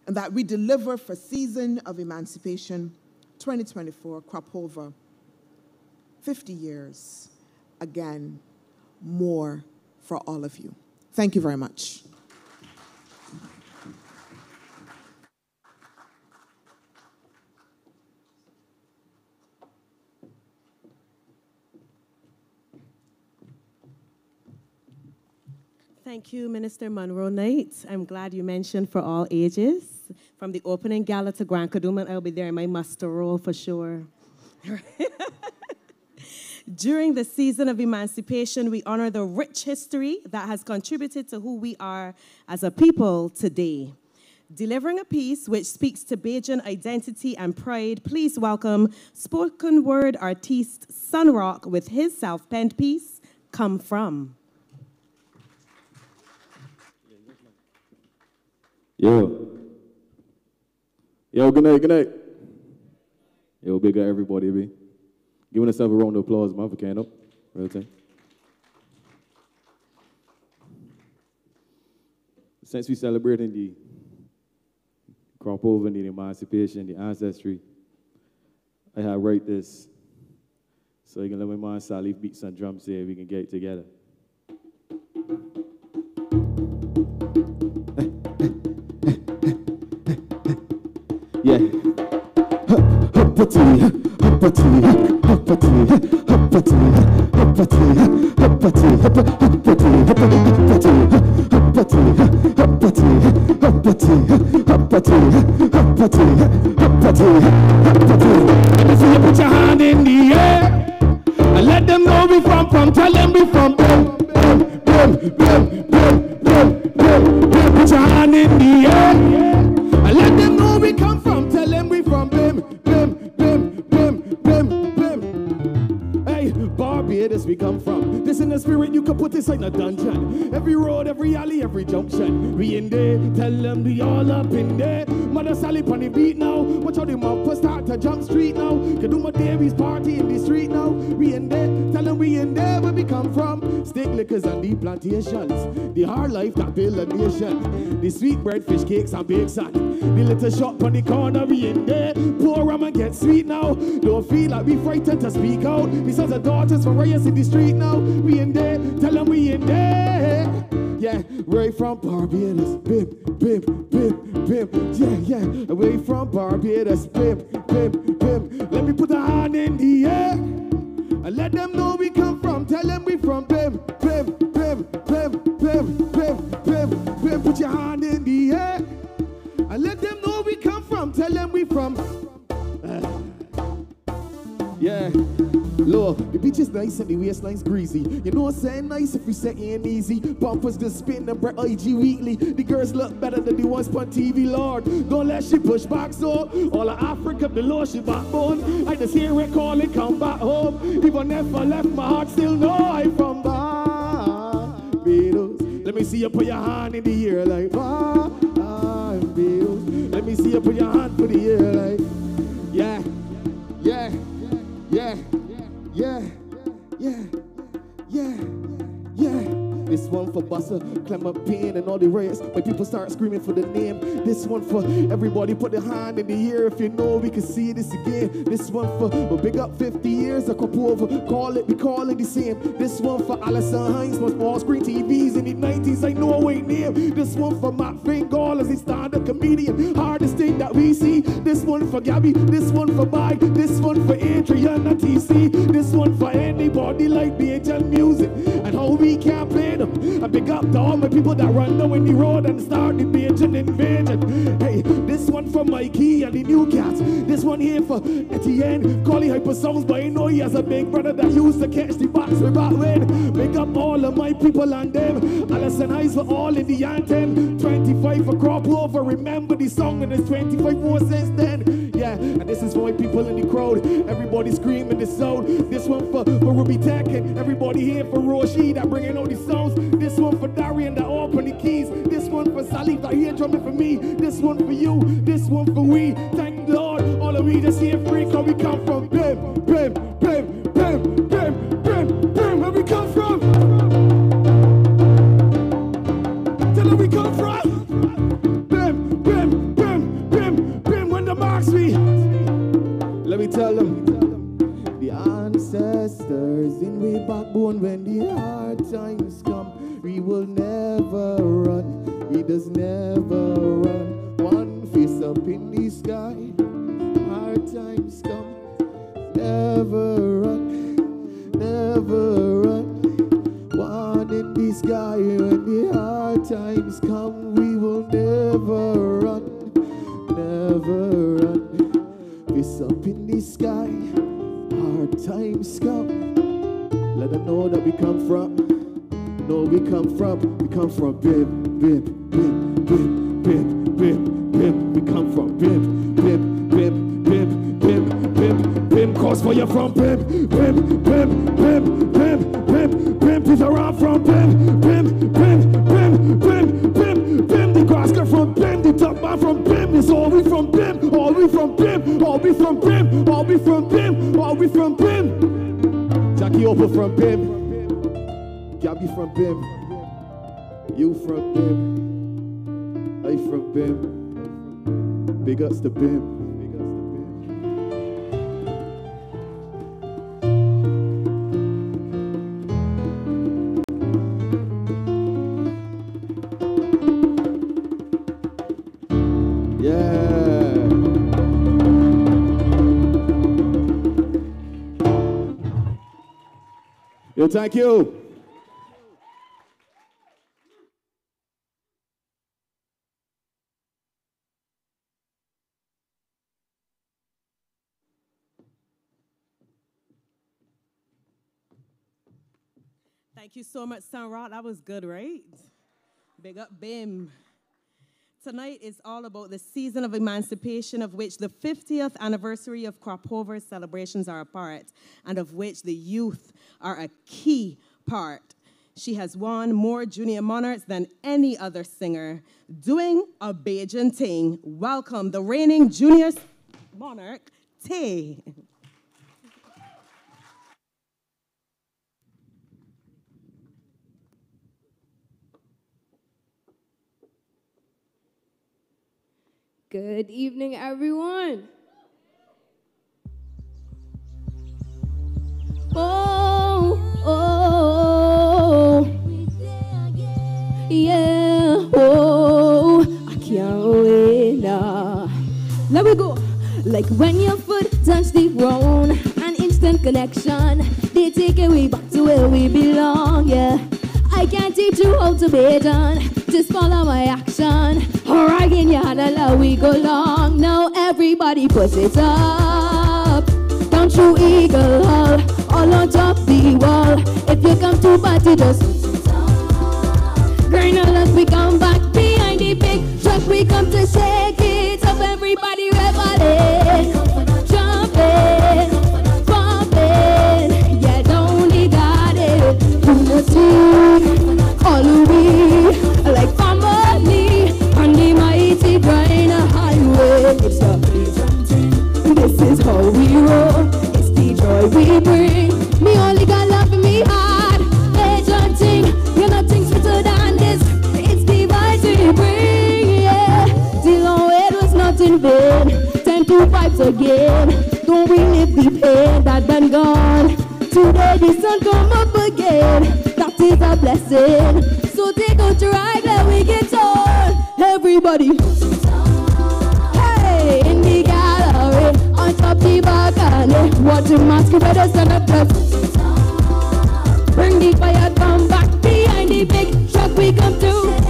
and that we deliver for season of emancipation 2024, crop over 50 years. Again, more for all of you. Thank you very much. Thank you, Minister Munro-Knight. I'm glad you mentioned for all ages. From the opening gala to Grand Kadooment, I'll be there in my muster role for sure. During the season of emancipation, we honor the rich history that has contributed to who we are as a people today. Delivering a piece which speaks to Bajan identity and pride, please welcome spoken word artiste Sunrock with his self penned piece, Come From. Yo. Yo, good night, good night. Yo, big up everybody, be. Giving yourself a round of applause, man, for up. Real thing. Since we celebrating the crop over, the emancipation, the ancestry, I have write this. So you can let my man Sally beat some drums here, we can get it together. Yeah. Huppity, huppity, huppity, huppity, huppity, huppity, huppity, huppity, huppity, huppity, huppity, huppity, huppity, huppity, huppity. If you put your hand in the air and let them know we from from, tell them we from boom, boom, boom, boom, boom, boom, boom. Put your hand in the air and let them come from. This in the spirit, you can put this in a dungeon. Every road, every alley, every junction. We in there, tell them we all up in there. Mother Sally on the beat now. Watch how the mob start to jump street now. Can do my Davies party in the street now. We in there, tell them we in there where we come from. Stick liquors and the plantations. The hard life that build a nation. The sweet bread, fish cakes and baked sand. The little shop on the corner, we in there. poor rum and get sweet now. Don't feel like we frightened to speak out. The sons and daughters from riots in the street now. We in there, tell them we in there. Yeah, right from Barbados, bim, bim, bim, bim. Yeah, yeah, away from Barbados, bim, bim, bim. Let me put a hand in the air and let them know we come know we come from. Tell them we from. Yeah. Look, the beach is nice and the waistline's greasy. You know I'm saying nice if we set in easy. Bumpers just spin the bread IG weekly. The girls look better than the ones on TV, Lord. Don't let she push back so. All of Africa below she backbone. I just hear it calling, come back home. Even if I left my heart, still know I'm from Barbados. Let me see you put your hand in the air like Barbados up in your hand for the air like. This one for Buster, Clement and all the rest. When people start screaming for the name. This one for everybody, put the hand in the air if you know we can see this again. This one for big up 50 years, a couple over. Call it, we call it the same. This one for Alison Hinds, from small screen TVs in the 90s, I know I ain't name. This one for Mac Fingall as a stand-up comedian. Hardest thing that we see. This one for Gabby, this one for Mike, this one for Adrian and TC. This one for anybody like Bajan music how we can play them. I big up to all my people that run down the road and start the Bajan invasion. Hey, this one for Mikey and the new cats. This one here for Etienne, Collie Hypasounds, but I know he has a big brother that used to catch the box way back when. Big up all of my people and them. Alison Eyes for all in the anthem. 25 for crop over. Remember the song and it's 25 more since then. Yeah, and this is for my people in the crowd. Everybody screaming this out. This one for, for Ruby Tech and everybody here for Roshi that bringing all the songs. This one for Darian that open the keys. This one for Salif that here drumming for me. This one for you. This one for we. Thank Lord. All of we just here free cause we come from Bim, Bim, Bim, Bim, Bim, Bim, Bim. Where we come from? Tell them we come from. Bim, Bim, Bim, Bim, Bim. When the marks sisters in we backbone when the hard times come. We will never run, He does never run. One face up in the sky, hard times come. Never run, never run. One in the sky when the hard times come. We will never run, never run. Face up in the sky. Hard times come. Let them know that we come from. No, we come from. We come from Bim, Bim, Bim, Bim, Bim, Bim, Bim. We come from Bim, Bim, Bim, Bim, Bim, Bim, Bim. Cause for you from Bim, Bim, Bim, Bim, Bim, Bim, Bim. Peter around from Bim, Bim, Bim, Bim, Bim, Bim, Bim. The grass cut from Bim, the top man from Bim. It's all we from Bim, all we from Bim, all we from Bim, all we from from Bim. From Bim. Gabby from Bim. You from Bim. I from Bim. Big ups to Bim. Thank you. Thank you so much, Sun Rock. That was good, right? Big up BIM. Tonight is all about the season of emancipation, of which the 50th anniversary of Cropover celebrations are a part, and of which the youth are a key part. She has won more junior monarchs than any other singer, doing a Bajan thing. Welcome, the reigning junior monarch, Tay. Good evening, everyone. Oh, oh, yeah, oh, I can't wait now. Let me go. Like when your foot touch the ground, an instant connection. They take it way back to where we belong, yeah. I can't teach you how to be done. Just follow my action. Hand, and we go long. Now everybody put it up. Down through Eagle Hall, all on top the wall. If you come to party, just Grind on us, we come back behind the big truck. We come to shake it up. Everybody. Yeah, don't you it? Eh. All we like This is how we roll. It's the joy we bring. Me only got love me. Agent thing, you're nothing than this. It's the vibes we bring. Yeah, the long wait was not in vain. Ten to vibes again. Don't relive the pain that been gone. Today the sun come up again. That is a blessing. So take out your let we get on. Everybody. The balcony, watching masqueraders and the club. Bring the fire, come back behind the big truck we come to.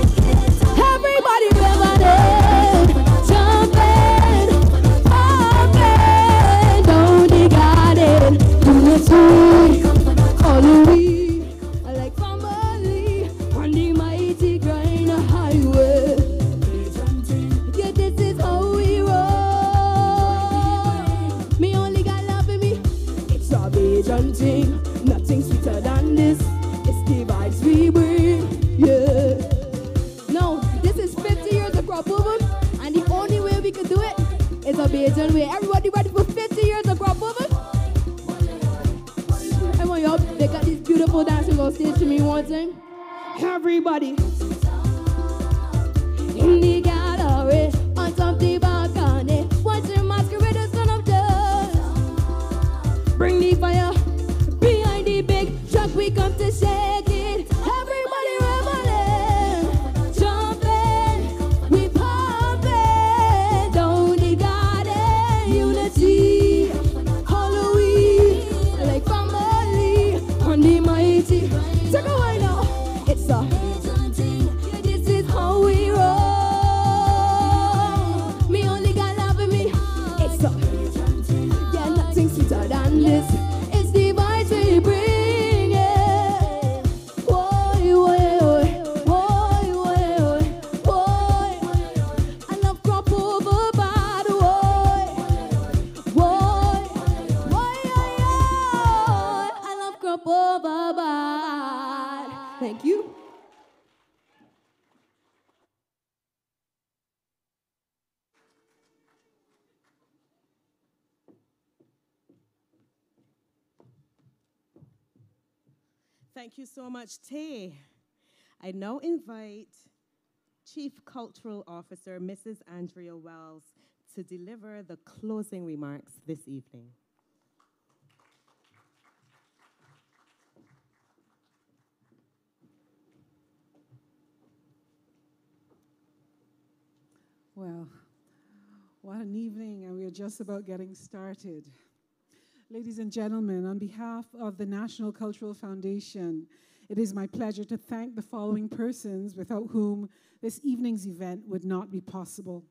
Beautiful dancers on stage to me one time. Everybody. In the gallery, is Thank you so much, Tay. I now invite Chief Cultural Officer Mrs. Andrea Wells to deliver the closing remarks this evening. Well, what an evening, and we are just about getting started. Ladies and gentlemen, on behalf of the National Cultural Foundation, it is my pleasure to thank the following persons without whom this evening's event would not be possible.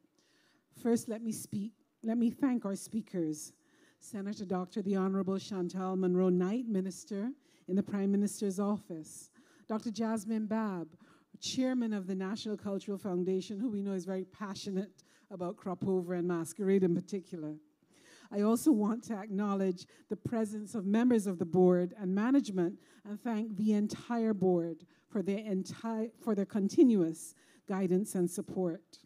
First, let me speak. Let me thank our speakers. Senator Dr. the Honorable Shantal Munro-Knight, Minister in the Prime Minister's Office. Dr. Jasmine Babb, Chairman of the National Cultural Foundation, who we know is very passionate about crop over and masquerade in particular. I also want to acknowledge the presence of members of the board and management and thank the entire board for their, entire, for their continuous guidance and support.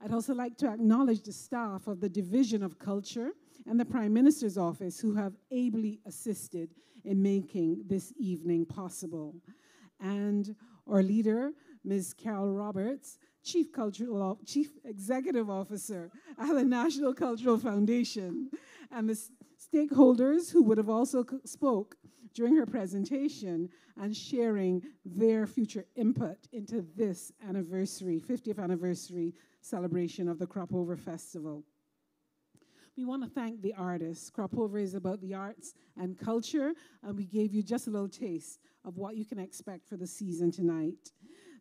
I'd also like to acknowledge the staff of the Division of Culture and the Prime Minister's Office who have ably assisted in making this evening possible. And our leader, Ms. Carol Roberts, Chief, Cultural, Chief Executive Officer at the National Cultural Foundation, and the stakeholders who would have also spoke during her presentation and sharing their future input into this anniversary, 50th anniversary celebration of the Cropover Festival. We want to thank the artists. Cropover is about the arts and culture, and we gave you just a little taste of what you can expect for the season tonight.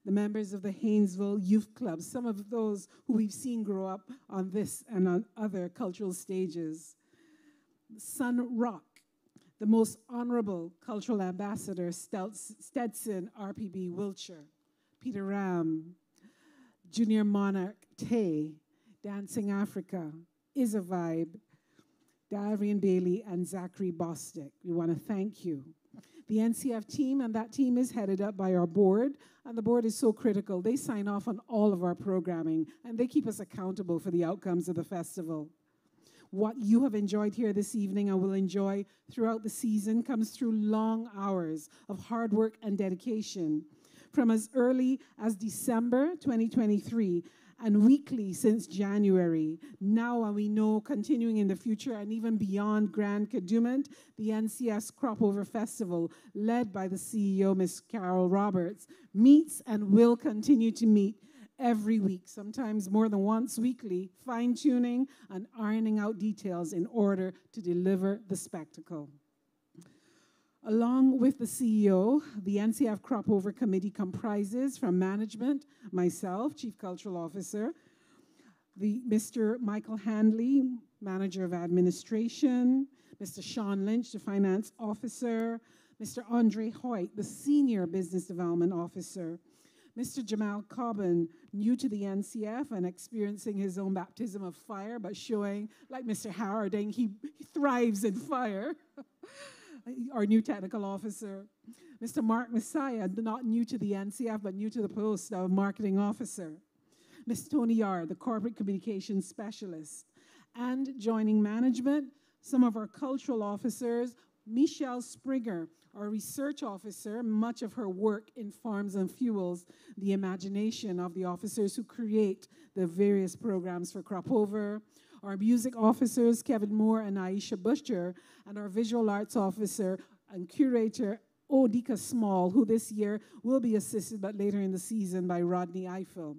The members of the Haynesville Youth Club, some of those who we've seen grow up on this and on other cultural stages. Sun Rock, the most honorable cultural ambassador, Stedson RPB Wiltshire, Peter Ram, Junior Monarch Tay, Dancing Africa, Is a Vibe, Darian Bailey, and Zachary Bostic. We want to thank you the NCF team, and that team is headed up by our board. And the board is so critical. They sign off on all of our programming, and they keep us accountable for the outcomes of the festival. What you have enjoyed here this evening and will enjoy throughout the season comes through long hours of hard work and dedication. From as early as December 2023 and weekly since January. Now, and we know continuing in the future and even beyond Grand Kadooment, the NCF Crop Over Festival, led by the CEO, Ms. Carol Roberts, meets and will continue to meet every week, sometimes more than once weekly, fine tuning and ironing out details in order to deliver the spectacle. Along with the CEO, the NCF Crop Over Committee comprises from management, myself, Chief Cultural Officer, the Mr. Michael Handley, Manager of Administration, Mr. Sean Lynch, the Finance Officer, Mr. Andre Hoyt, the Senior Business Development Officer, Mr. Jamal Cobbin, new to the NCF and experiencing his own baptism of fire, but showing, like Mr. Howarding, he, he thrives in fire. our new technical officer. Mr. Mark Messiah, not new to the NCF, but new to the post of marketing officer. Ms. Tony Yard, the corporate communications specialist. And joining management, some of our cultural officers, Michelle Springer, our research officer, much of her work informs and fuels the imagination of the officers who create the various programs for Crop Over our music officers, Kevin Moore and Aisha Busher, and our visual arts officer and curator, Odika Small, who this year will be assisted, but later in the season, by Rodney Eiffel.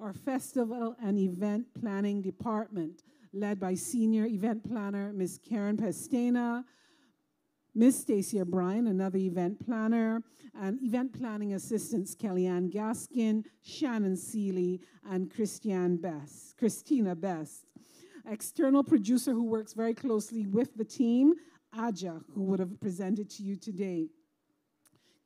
Our festival and event planning department, led by senior event planner Ms. Karen Pestena, Ms. Stacy O'Brien, another event planner, and event planning assistants Kellyanne Gaskin, Shannon Seeley, and Christiane Best, Christina Best external producer who works very closely with the team, Aja, who would have presented to you today.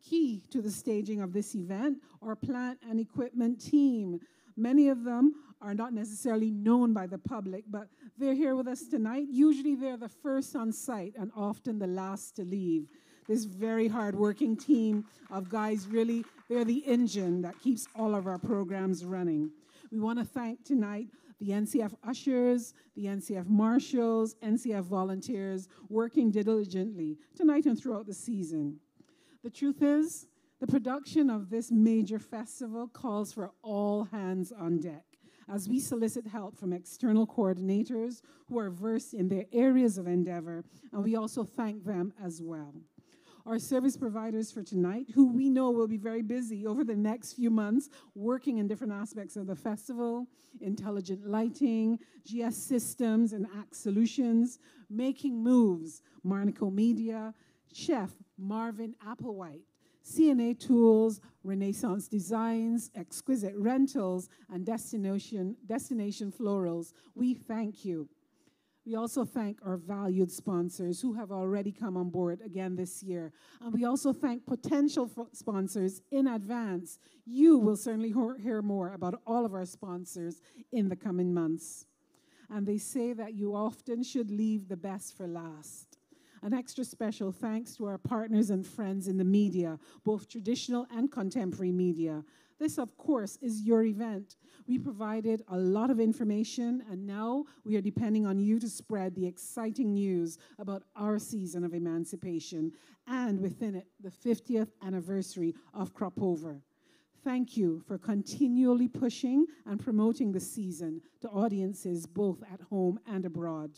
Key to the staging of this event, our plant and equipment team. Many of them are not necessarily known by the public, but they're here with us tonight. Usually they're the first on site and often the last to leave. This very hardworking team of guys really, they're the engine that keeps all of our programs running. We want to thank tonight the NCF ushers, the NCF marshals, NCF volunteers working diligently tonight and throughout the season. The truth is, the production of this major festival calls for all hands on deck as we solicit help from external coordinators who are versed in their areas of endeavor, and we also thank them as well. Our service providers for tonight, who we know will be very busy over the next few months working in different aspects of the festival intelligent lighting, GS systems and ACT solutions, making moves, Marnico Media, Chef Marvin Applewhite, CNA Tools, Renaissance Designs, Exquisite Rentals, and Destination, Destination Florals. We thank you. We also thank our valued sponsors who have already come on board again this year. And we also thank potential sponsors in advance. You will certainly hear more about all of our sponsors in the coming months. And they say that you often should leave the best for last. An extra special thanks to our partners and friends in the media, both traditional and contemporary media. This, of course, is your event. We provided a lot of information, and now we are depending on you to spread the exciting news about our season of emancipation and within it, the 50th anniversary of Crop Over. Thank you for continually pushing and promoting the season to audiences both at home and abroad.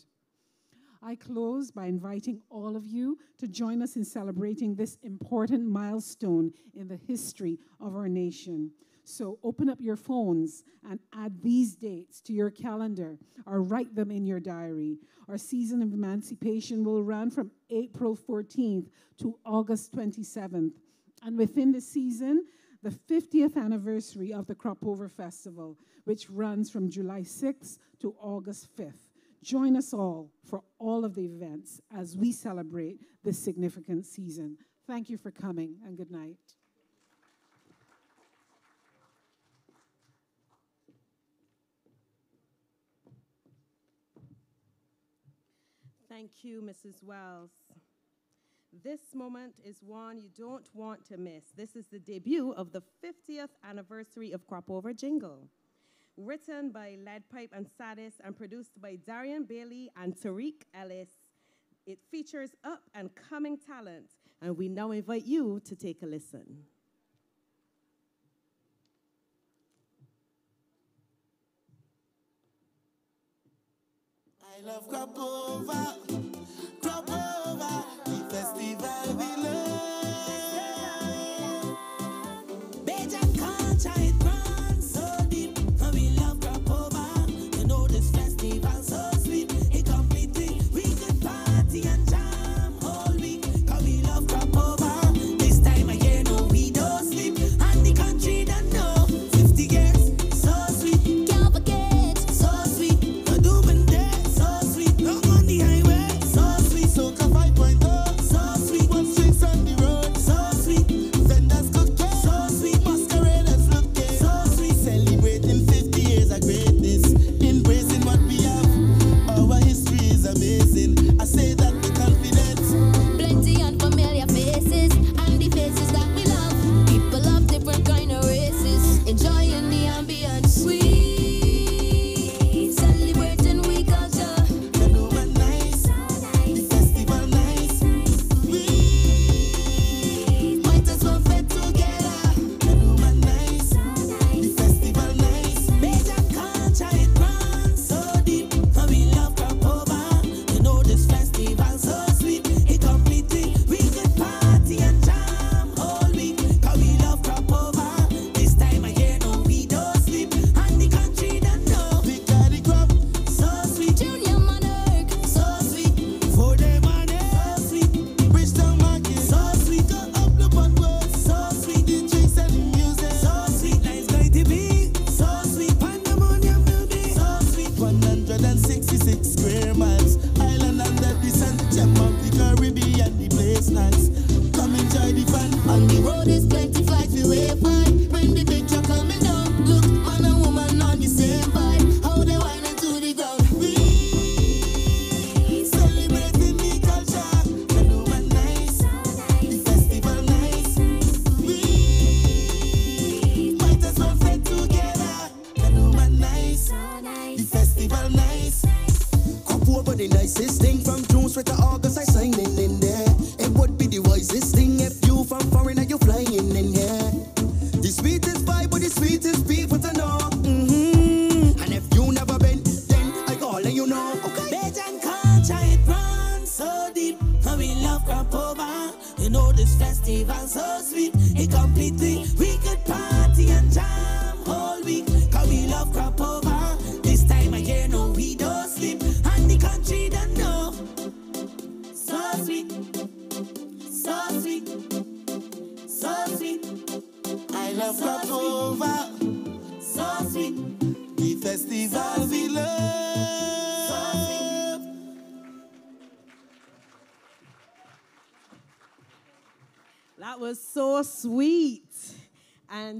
I close by inviting all of you to join us in celebrating this important milestone in the history of our nation. So open up your phones and add these dates to your calendar or write them in your diary. Our season of emancipation will run from April 14th to August 27th. And within the season, the 50th anniversary of the Crop Over Festival, which runs from July 6th to August 5th. Join us all for all of the events as we celebrate this significant season. Thank you for coming and good night. Thank you, Mrs. Wells. This moment is one you don't want to miss. This is the debut of the 50th anniversary of Crop Over Jingle written by Lead Pipe and Saddis and produced by Darian Bailey and Tariq Ellis. It features up and coming talent, and we now invite you to take a listen. I love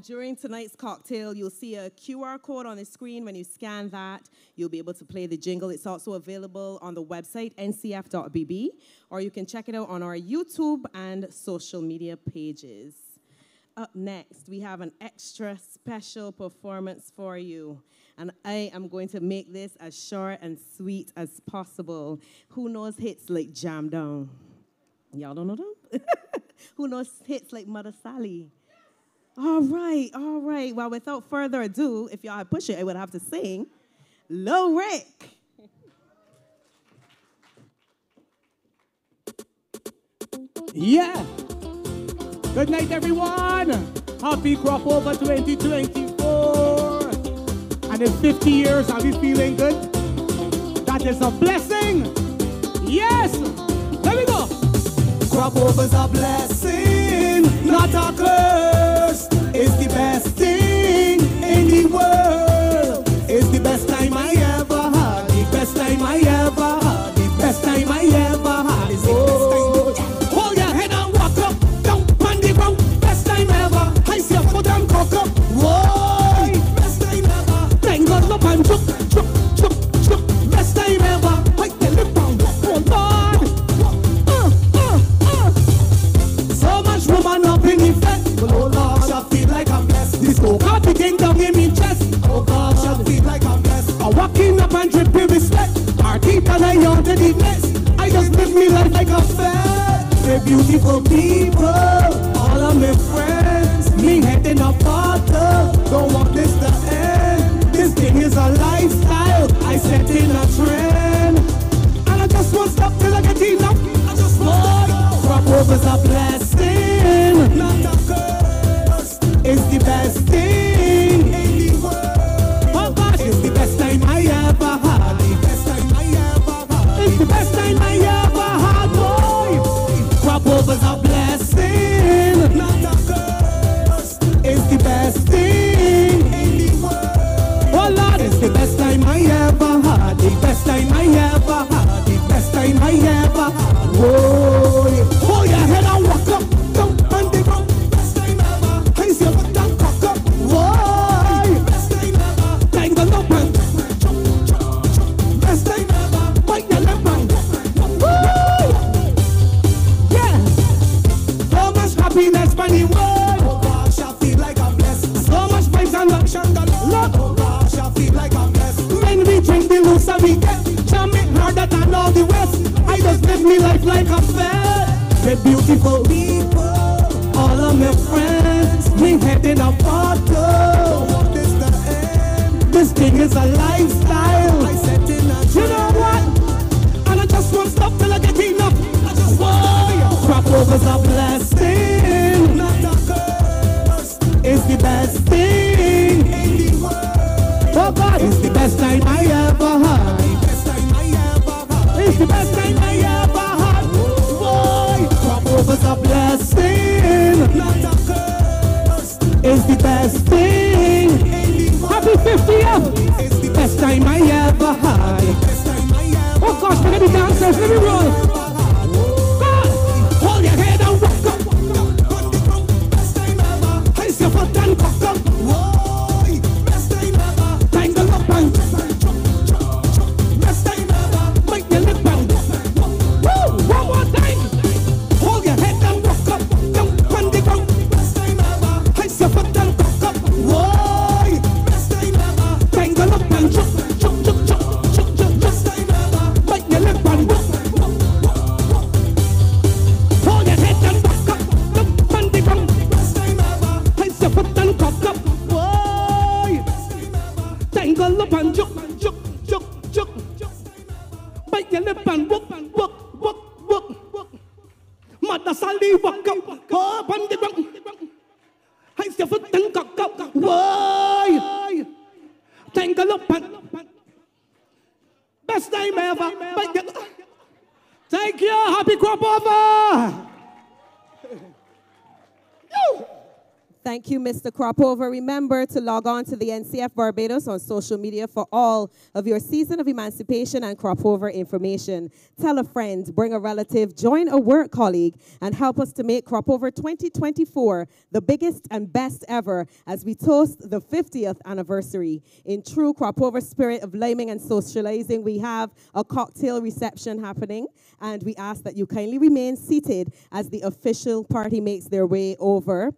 During tonight's cocktail, you'll see a QR code on the screen. When you scan that, you'll be able to play the jingle. It's also available on the website, ncf.bb, or you can check it out on our YouTube and social media pages. Up next, we have an extra special performance for you. And I am going to make this as short and sweet as possible. Who knows hits like Jam Down? Y'all don't know them? Who knows hits like Mother Sally? All right, all right. Well, without further ado, if y'all push it, I would have to sing Low Rick. Yeah. Good night, everyone. Happy crop over 2024. And in 50 years, I'll be feeling good. That is a blessing. Yes. Let me go. Crop over's a blessing not a curse. It's the best thing in the world. It's the best time I ever had. The best time I ever had. The best time I ever crop over, remember to log on to the NCF Barbados on social media for all of your season of emancipation and crop over information. Tell a friend, bring a relative, join a work colleague, and help us to make crop over 2024 the biggest and best ever as we toast the 50th anniversary. In true crop over spirit of liming and socializing, we have a cocktail reception happening, and we ask that you kindly remain seated as the official party makes their way over.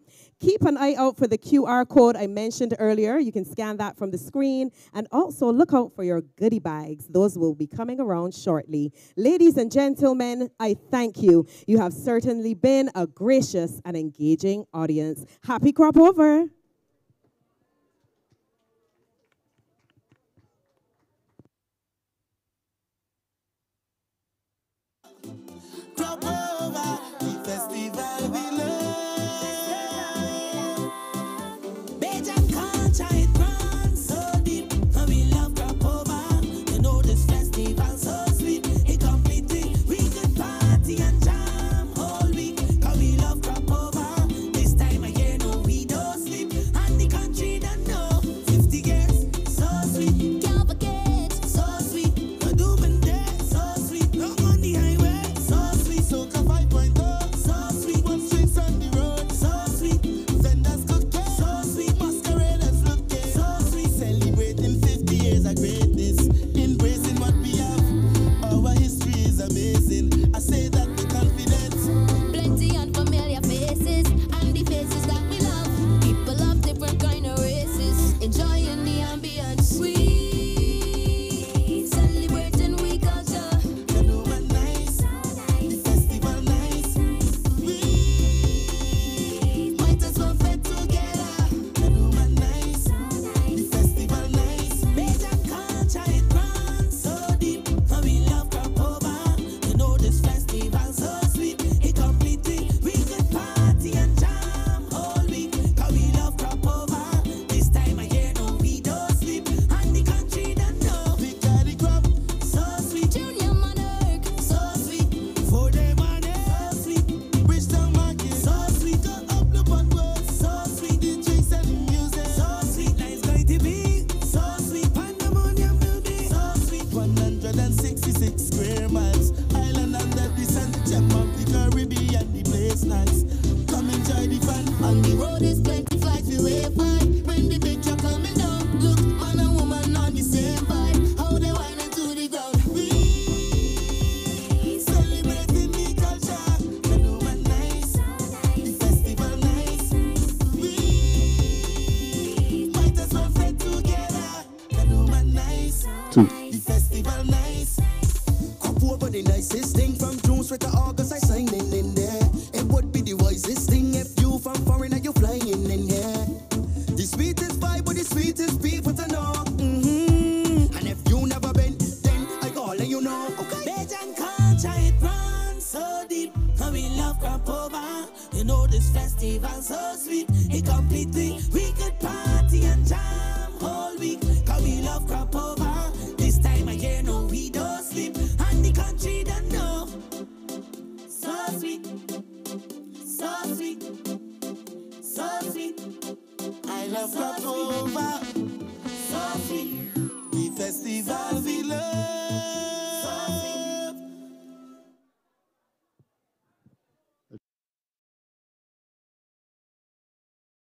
Keep an eye out for the QR code I mentioned earlier. You can scan that from the screen. And also look out for your goodie bags. Those will be coming around shortly. Ladies and gentlemen, I thank you. You have certainly been a gracious and engaging audience. Happy crop over. Crop over.